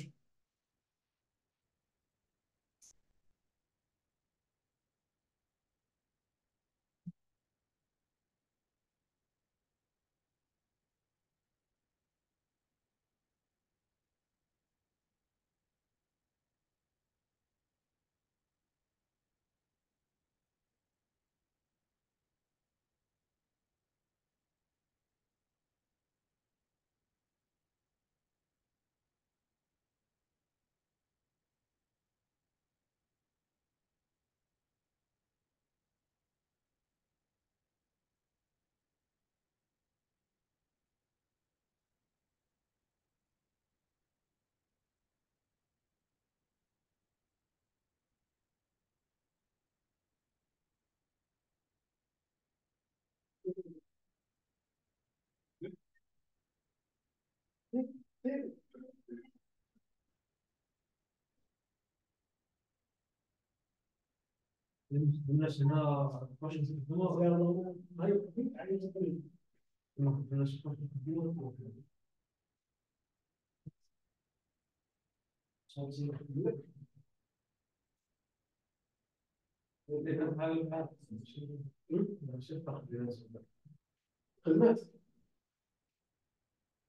قلناش هنا واش نستخدموها غير ما يقضي عليه تقريبا ما قلناش واش نستخدموها خدمات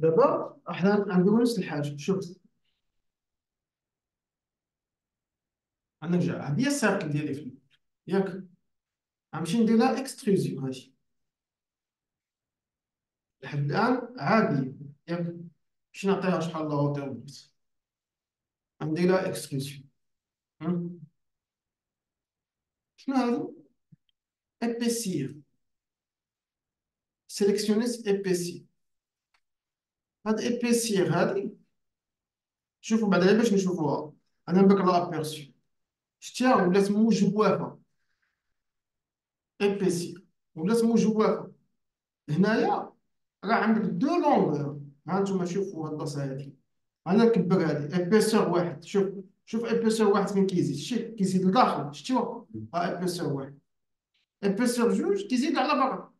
دابا حنا غنديرو نفس الحاجة شوف. غنرجع هادي هي ال cercle ديالي في ياك. غنمشي ندير لها extrusion هادي لحد الآن عادي. ياك. ماشي نعطيها شحال la hauteur بغيت غندير لها extrusion شنو هادو؟ épaissir sélectionnez épaissir هاد épaissir هادي شوفوا بعدا باش نشوفوها أنا نبرك l'aperçu شتيها ولات مجوفه épaissir ولات مجوفه هنايا راه عندك deux longueurs ها نتوما شوفوا هاد البلاصه هادي أنا نكبر هادي épaisseur واحد شوف شوف épaisseur واحد فين كيزيد شتي كيزيد لداخل شتيوها ها épaisseur واحد épaisseur جوج كيزيد على برا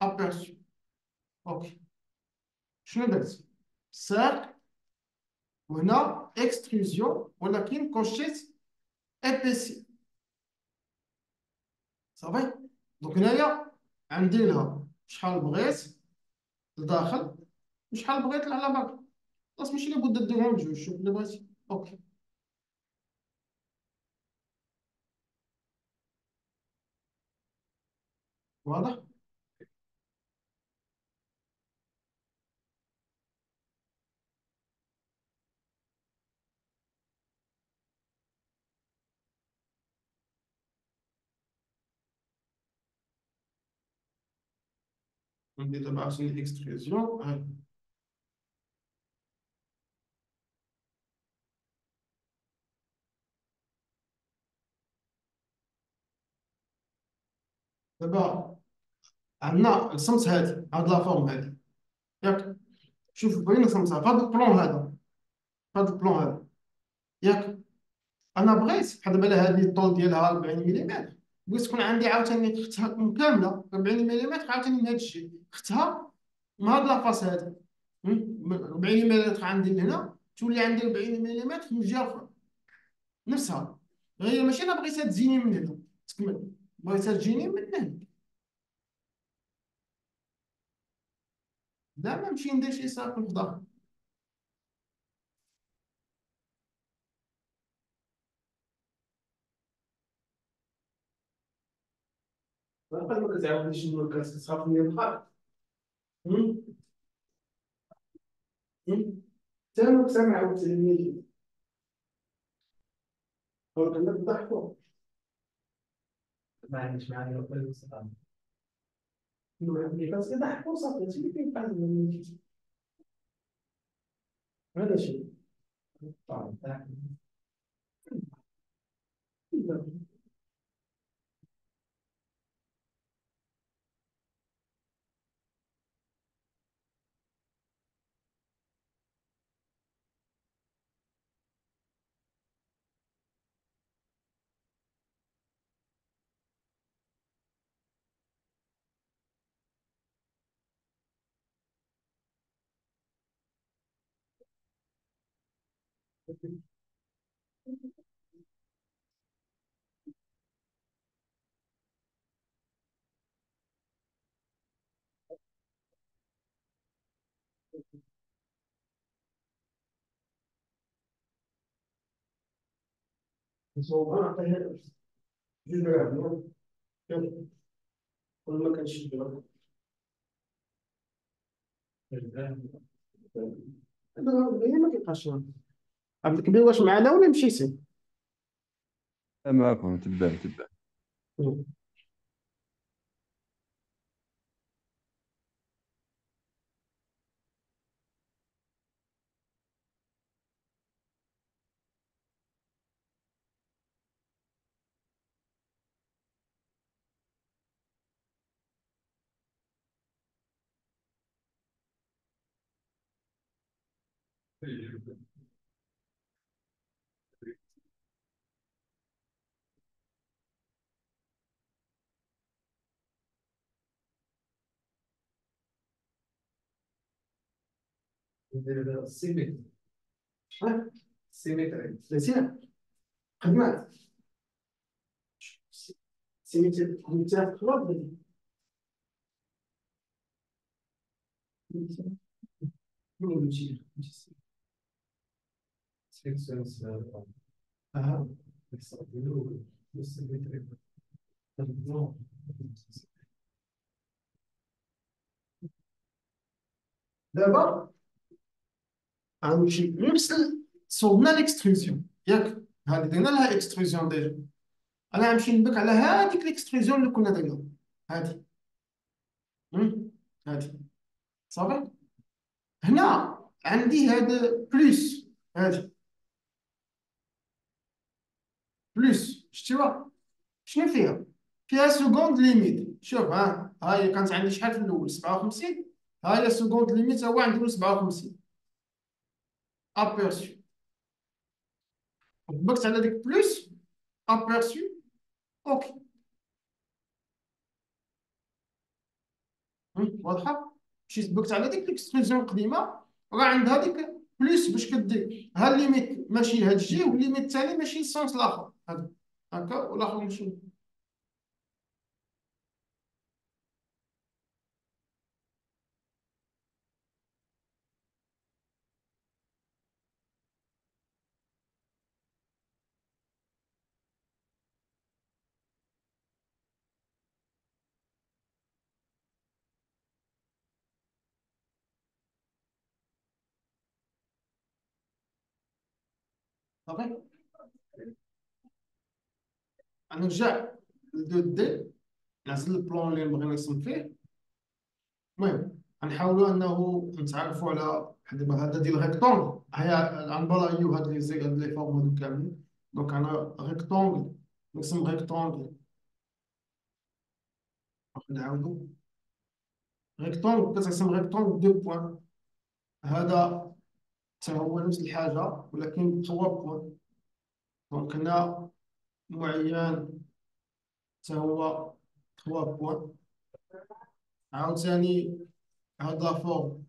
aperçu. OK. شنو درت؟ cercle وهنا extrusion ولكن كوشيت épaissir صافي؟ donc هنايا عندي لها شحال بغيت لداخل وشحال بغيت على برا خلاص ماشي لابد ديرهم بجوج شوف اللي بغيتي. أوكي. واضح؟ دابا عاوتاني ال extrusion دابا عندنا الصمت هادي هاد la forme هادي. ياك شوف بغينا صمتها في هاد ال plan هذا في هاد ال plan هذا. ياك أنا بغيت بحال دابا هادي الطول ديالها 40 ملم بغيت تكون عندي عاوتاني اختها كاملة 40 ملم عاوتاني من هاد الشيء. اختها مع هاد لافاس هم؟ 40 ملم عندي لهنا تولي عندي 40 ملم من الجهه الاخرى نفسها. غير ماشي أنا بغيتها تجيني من هنا. تكمل. بغيتها تجيني من هنا. لا ما نمشي ندير شي صافي في الظهر قبل ما كتعاودني شنو كتخاف من البحر هم؟ هم؟ تاني سامع وتلميذ هو كنا بضحكوا ما عنديش معايا ولا صراحة بس يضحكوا صافي تي كيبقى هذا شيء نصوبها نعطيها جوج دراهم يلا ولا ما كانش الدراهم هي ما كيبقاش عبد الكبير واش معنا ولا مشيتي؟ معكم تبع تبع السيمتري ها؟ السيمتري مزيان خدمات سميتي خدمتها في الخلاط ديالي من مشي سيكسيونس أها يستخدموا غنمشي نفس صوبنا ليكستروزيون ياك هادي درنا لها اكستروزيون ديجا. أنا غنمشي نبك على هاديك ليكستروزيون اللي كنا درنا هادي؟ هادي صافي؟ هنا عندي plus هادي plus شتيوا شنو فيها؟ فيها seconde limite شوف ها. هاي كانت عندي شحال في الأول؟ 57 ها هي seconde limite هو عنده 57 aperçu. بركت على ديك plus aperçu هم، واضحه مشيت بركت على ديك ال extrusion القديمه راه عند هذيك plus باش كدير ها ال limite ماشي هاد الجيه وال limite الثاني ماشي ال sens الآخر هذا هكا والاخر ماشي صافي غنرجع لدو دي نعزل ال plan اللي بغينا نرسم فيه المهم غنحاولوا أنه نتعرفوا على دابا هذا ديال rectangle هي غنبلايو هاد لي زي هاد les formes هادو كاملين. donc أنا rectangle نرسم rectangle نعاودو. rectangle كترسم rectangle deux points هذا حتى هو نفس الحاجة ولكن بوان دونك هنا معين حتى هو توا بوان عاوتاني هاد لا فورم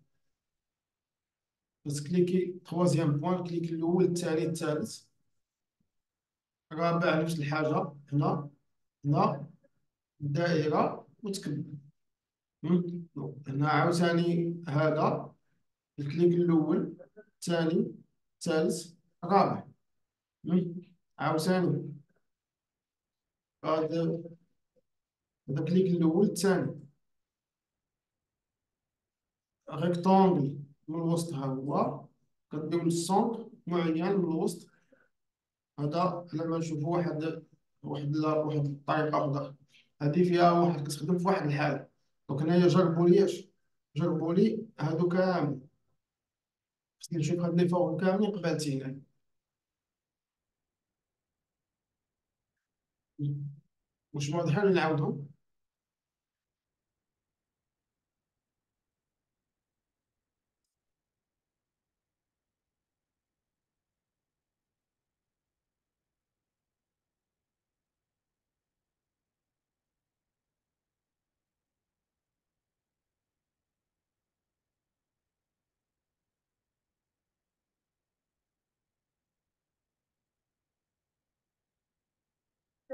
كليكي تخوازيام بوان كليكي الأول الثاني الثالث رابع نفس الحاجة. هنا هنا دائرة وتكمل. هنا عاوتاني هذا ال clic الأول. الثاني الثالث الرابع عاوتاني هذا هذا clic الأول الثاني rectangle من الوسط ها هو. كدير ال centre معين من الوسط. هذا لما نشوفو واحد واحد واحد الطريقة أخرى هذه فيها واحد كتخدم في واحد الحالة. donc هنايا جربوا لي اش جربوا لي هادو كامل خصني نشوف هاد les formes كاملين قبالتين واش واضحين ولا نعاودهم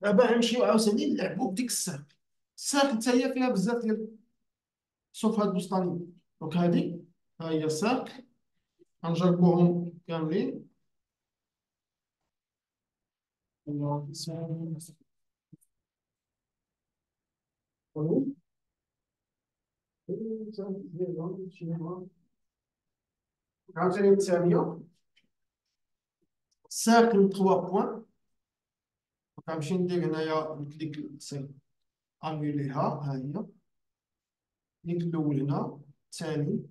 دابا غنمشيو عاوتاني نلعبو بديك الساق. الساق حتى هي فيها بزاف ديال شوف هاد البوسطانية دونك هادي ها هي الساق. غنجربوهم كاملين. عاوتاني الثانية cercle 3 points غنمشي ندير هنايا ن clique سي انيليها ها هي clic الأول هنا الثاني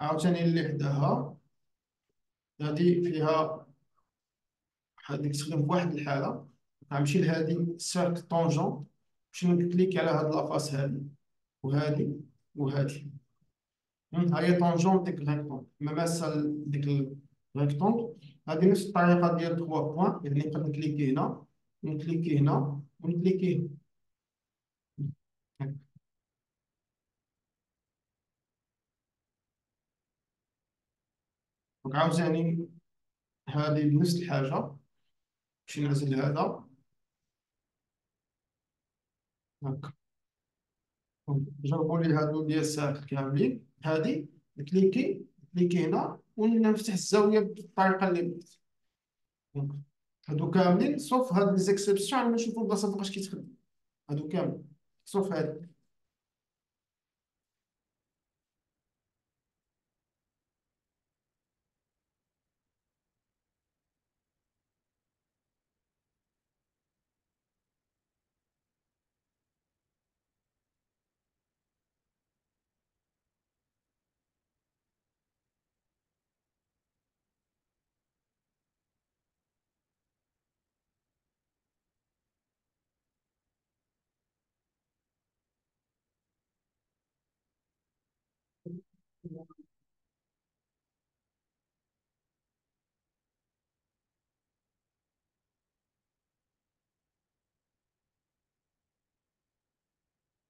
عاوتاني اللي حداها هادي فيها هاديك تخدم في واحد الحالة غنمشي لهادي cercle tangent نمشي ن clique على هاد la face هادي وهادي وهادي هي tangent ديك ال rectangle مماثل ديك ال rectangle هذه نفس الطريقة ديال 3 points يعني نقدر ن cliquer هنا ون cliquer هنا ون cliquer هنا. donc عاوتاني هذه نفس الحاجة. نمشي نعزل هذا. هكا جربوا لي هادو ديال الساعة كاملين هادي كليكي كليكي هنا ونفتح الزاوية بالطريقة اللي بغيت. هادو كاملين صوف هاد لي زيكسيبسيون نشوفو بلاصه فوقاش كيتخدم. هادو كامل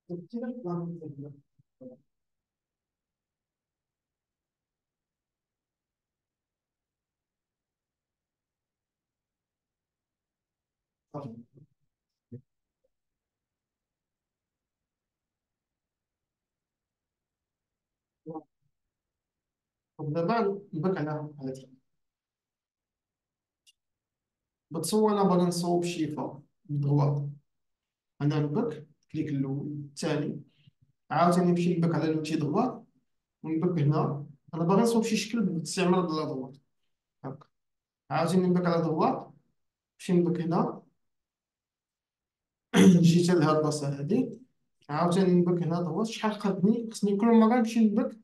صوف هاد دابا نبك على هادي بتصور أنا باغي نصوب شيفا بدغواط أنا نبك كليك الأول الثاني. عاوتاني نمشي نبك على لوتي دوار ونبك هنا. أنا باغي نصوب شي شكل باستعمال هاد الادوار هكا عاوتاني نبك على دوار نمشي نبك هنا. نجي حتى لهاد البلاصة هادي. عاوتاني نبك هنا دوار شحال خدني؟ خصني كل مرة نمشي نبك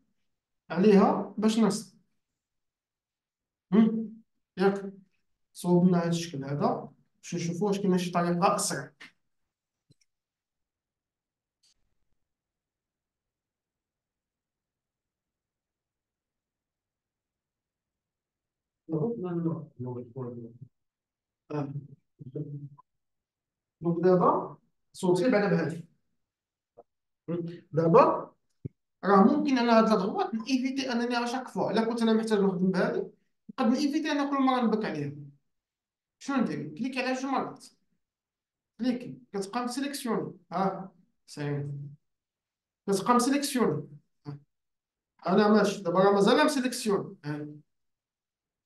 عليها باش نرسم؟ ياك صوبنا هاد الشكل هذا باش نشوفو واش كاينة شي طريقة أسرع. donc دابا صوتي بعدا بهادي دابا راه ممكن أنا هاد la droite ن éviter أنني على chaque fois إلا كنت أنا محتاج نخدم بهادي نقدر ن éviter أنا كل مرة نبرك عليها. شنو ندير؟ clique على جوج مرات. cliquer كتبقى م sélectionné ها سير كتبقى م sélectionné أنا ماشي. دابا راه مازال م sélectionné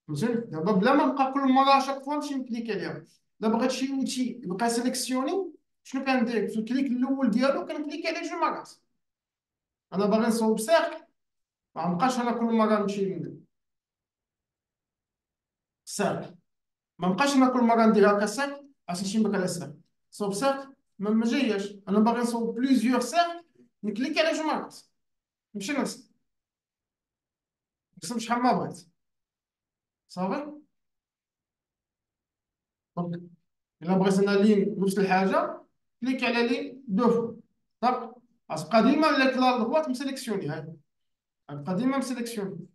مزيان. دابا بلا ما نبقى كل مرة chaque fois نمشي ن clique عليها. الا بغيت شي outil يبقى sélectionné شنو كندير؟ في ال clic الأول ديالو كن clique عليه جوج مرات. أنا باغي نصوب cercle ما نبقاش أنا كل مره نمشي cercle ما نبقاش أنا كل مره ندير هكا cercle عشان نمشي نبرك على cercle صوب cercle ما ما أنا باغي نصوب plusieurs cercles ن clique على مرات نمشي نرسم نرسم شحال ما بغيت صافي donc الا بغيت أنا ligne نفس الحاجة clique على ligne deux fois طق غتبقى ديما la droite م sélectionné هاي غتبقى ديما م sélectionné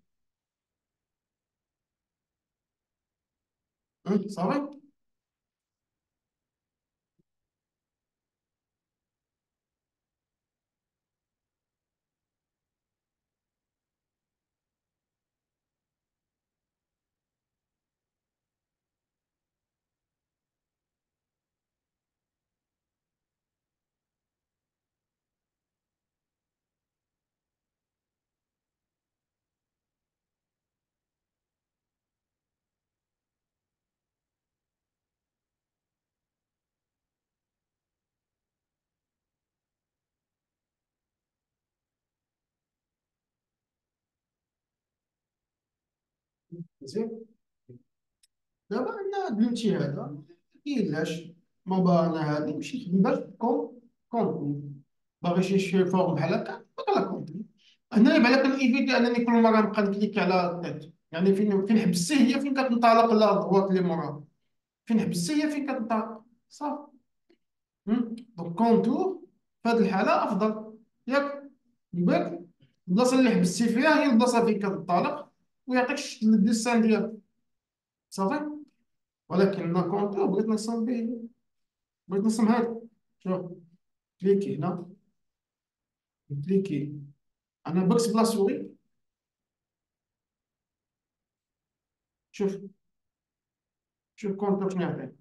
صافي مزيان دابا عندنا هاد ما با أنا هادي نمشي نخدم باش كون كون باغي شي فورم بحال هكا على كونتي هنا على كنيفيتي أنني كل مرة نبقى نكليك على التيت يعني فين فين حبستي هي فين كتنطلق لا الضغوط اللي موراها فين حبستي هي فين كتنطلق. صافي. دونك كونتور في هذه الحالة أفضل. ياك. من البلاصة اللي حبستي فيها هي البلاصة فين كتنطلق. ويعطيك ال dessin ديالك صافي ولكن la contour بغيت نرسم به بغيت نرسم هذا. شوف cliquer هنا. cliquer. أنا بركت ب la souris. شوف. شوف contour شنو يعطي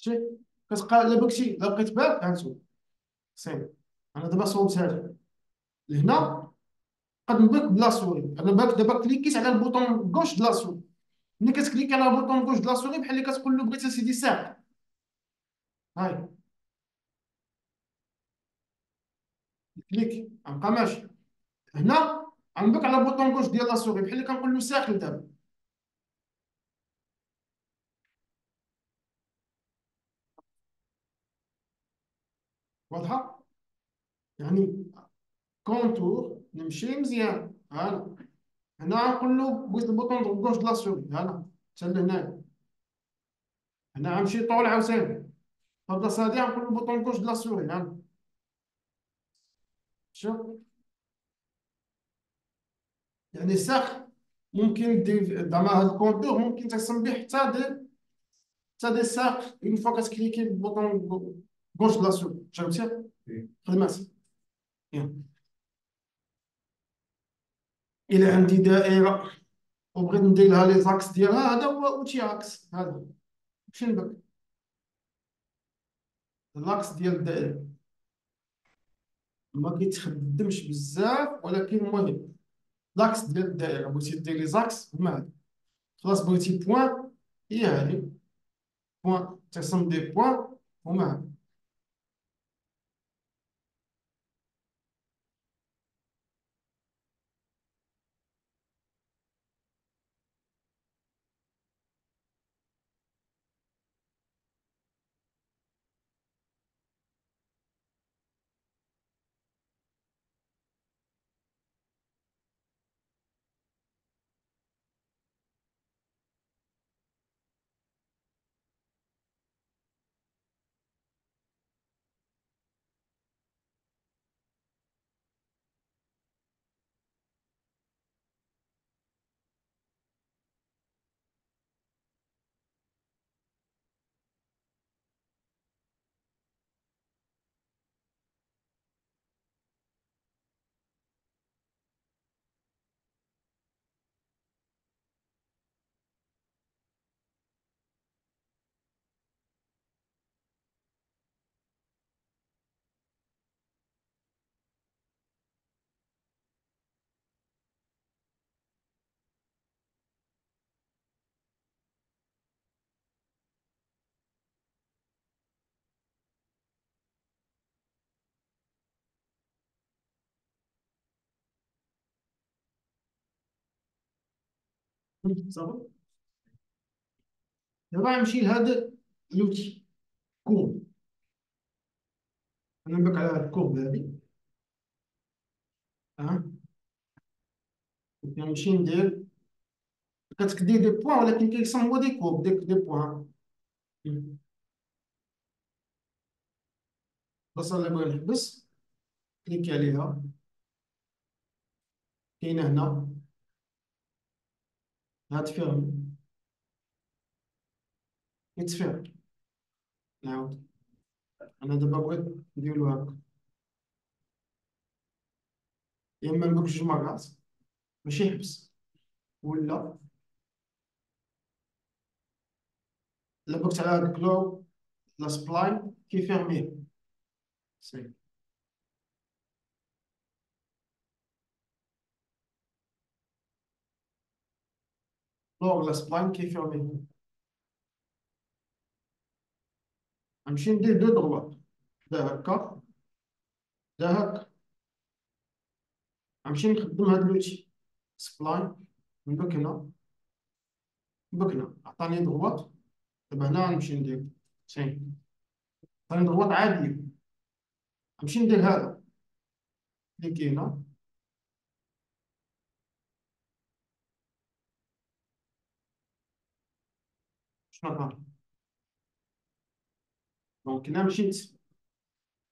شتي كتبقى الا بكتي الا بقيت باك هانتو. سير أنا دابا صوبت هذا. لهنا قد نبك بلا سوري. أنا باك دابا كليكيت على البوطون كوش د لا سوري. ملي كتكليك على البوطون كوش د لا سوري بحال اللي كتقول له بغيت أسيدي ساعه هاي. كليك غنبقى ماشي. هنا غنبك على البوطون كوش ديال لا سوري بحال اللي كنقول له ساكن دابا واضحة؟ يعني كونتور نمشي مزيان هانا. هنا غنقول له بغيت البوطون دو كوش د لا سوري هانا. حتى هنا. طول عاوتاني. في البلاصه غنقول له البوطون كوش د لا سوري هانا. شوف. يعني ساخ ممكن دير زعما هاد الكونتور ممكن ترسم به حتى دي حتى des arcs une fois كت cliquer بال bouton la souris فهمتي خدمات. إلى عندي دائره وبغيت ندير لها les axes ديالها هذا هو outil axe هذا ماشي نبرك l'axe ديال الدائره ما كيتخدمش بزاف ولكن مهم l'axe ديال الدائره بغيتي دير les axes هما هادو خلاص بغيتي بوان هي هادي بوان تقسم دي بوان هما هادو صافي دابا غنمشي لهاد l'outil أنا نبرك على هاد ال courbe هادي ها؟ غنمشي ندير. كتكدير des points ولكن كيكسون هو des courbes دي des points البلاصه اللي بغي نحبس cliquer عليها. كاينة هنا. هاد forme نعاود أنا دابا بغيت نديرو هكا. يا إما نبرك جوج مرات ماشي يحبس ولا بركت على هاد ال clore la spline كيفيرميه c'est. clos la spline كي fermer يه غنمشي ندير دو دغوات دا هكا دا هكا غنمشي نخدم هاد l'outil. spline نبرك هنا. نبرك هنا. عطاني droites دابا هنا غنمشي ندير. si عطاني droites عادية. غنمشي ندير هذا. cliquer هنا. شنو عطاني donc هنا مشيت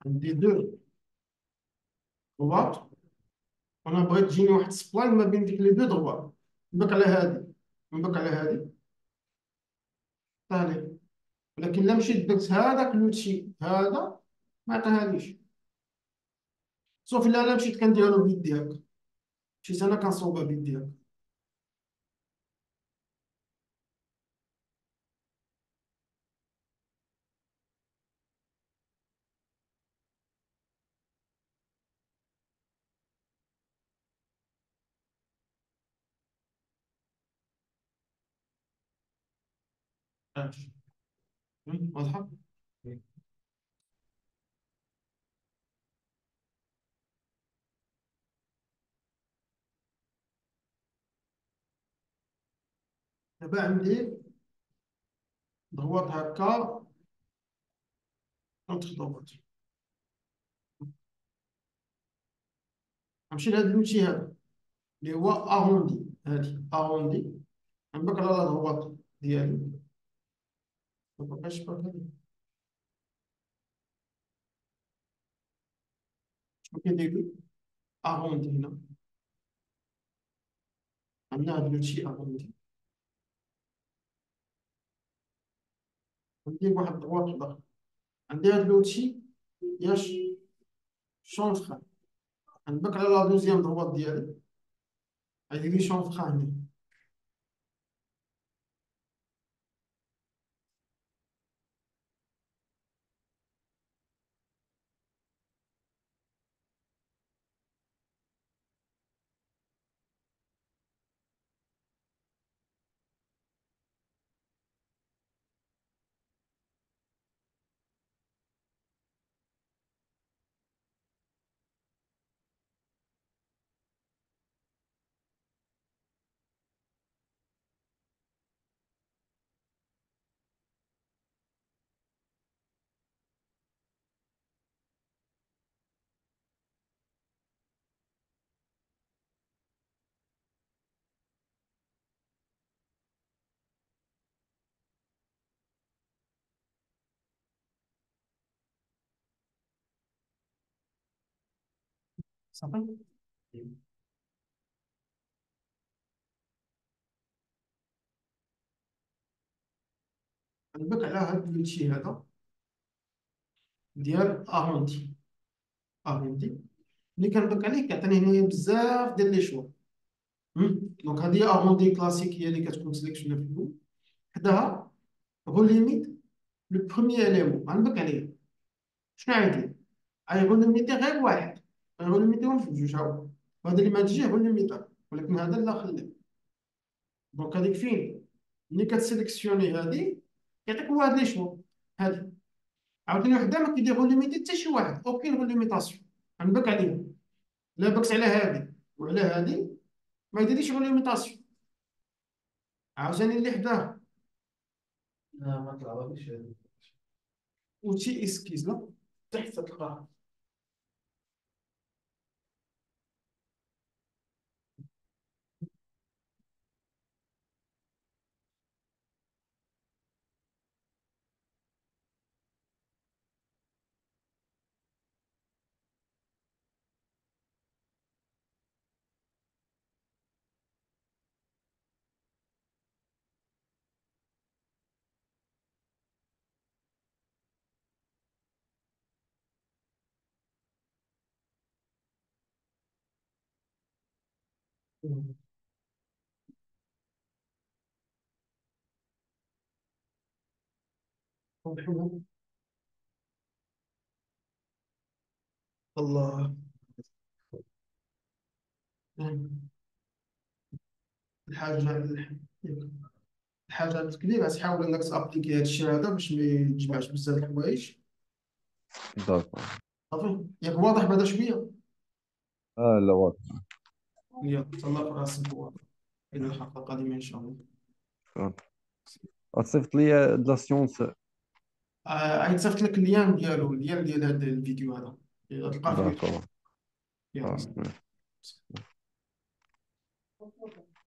عندي دو دغوات وأنا بغيت تجيني واحد spline ما بين ديك لي دو دغوات نبك على هادي نبك على هادي ثاني ولكن لا مشيت درت هذاك لوتشي هذا ما عطاهاليش صوف لا لا مشيت كنديرها بيدي هكا مشيت أنا كنصوبها بيدي هكا واضحة؟ دابا عندي ضغوط هكا كونتر ضغوط غنمشي لهاد لوتشي هذا. اللي هو اروندي هادي اروندي غنبك على الضغوط ديالي. مبقاش باقي شنو كيدير لي اروندي هنا. عندنا هاد لوتشي اروندي ندير واحد الضغوط اخر عندي هاد لوتشي ياش شونفخ غنبك على لا دوزيام ضغوط ديالي. غيدير لي شونفخ هنا. صافي نبرك على هاد الشيء هذا ديال arrondi arrondi ملي كنبرك عليه كيعطيني هنايا بزاف ديال les choix donc هادي arrondi classique اللي كتكون sélectionné في الأول حداها relimite le premier élément غنبرك عليه شنو غيدير غي relimiter غير واحد غي relimiter هم في جوج هاو هذا اللي ما تجيه relimité ولكن هذا لا خليه donc هذيك فين؟ ملي كت sélectionner هادي كيعطيك هو هاد les choix. هادي. عاوتاني وحدة ما كيدير relimiter حتى شي واحد. aucune relimitation غنبرك عليهم لا بركت على هادي وعلى هادي ما يديريش relimitation عاوتاني اللي حداه لا ما طلعوش وتي إسكيز لا. تحت الله. الحاجة الحاجة الكبيرة تحاول إنك تابليكي هاد الشيء هذا باش ما يتجمعش بزاف الحوايج. داكور صافي ياك واضح بعدا شوية؟ آه لا واضح. يلا في راسك هو. إلى الحلقة القادمة إن شاء الله. غتصيفط لي د la séance. آه عيد صيفط لك ال lien ديالو ال lien ديال هذا الفيديو هذا. تلقاه في d'accord يلا.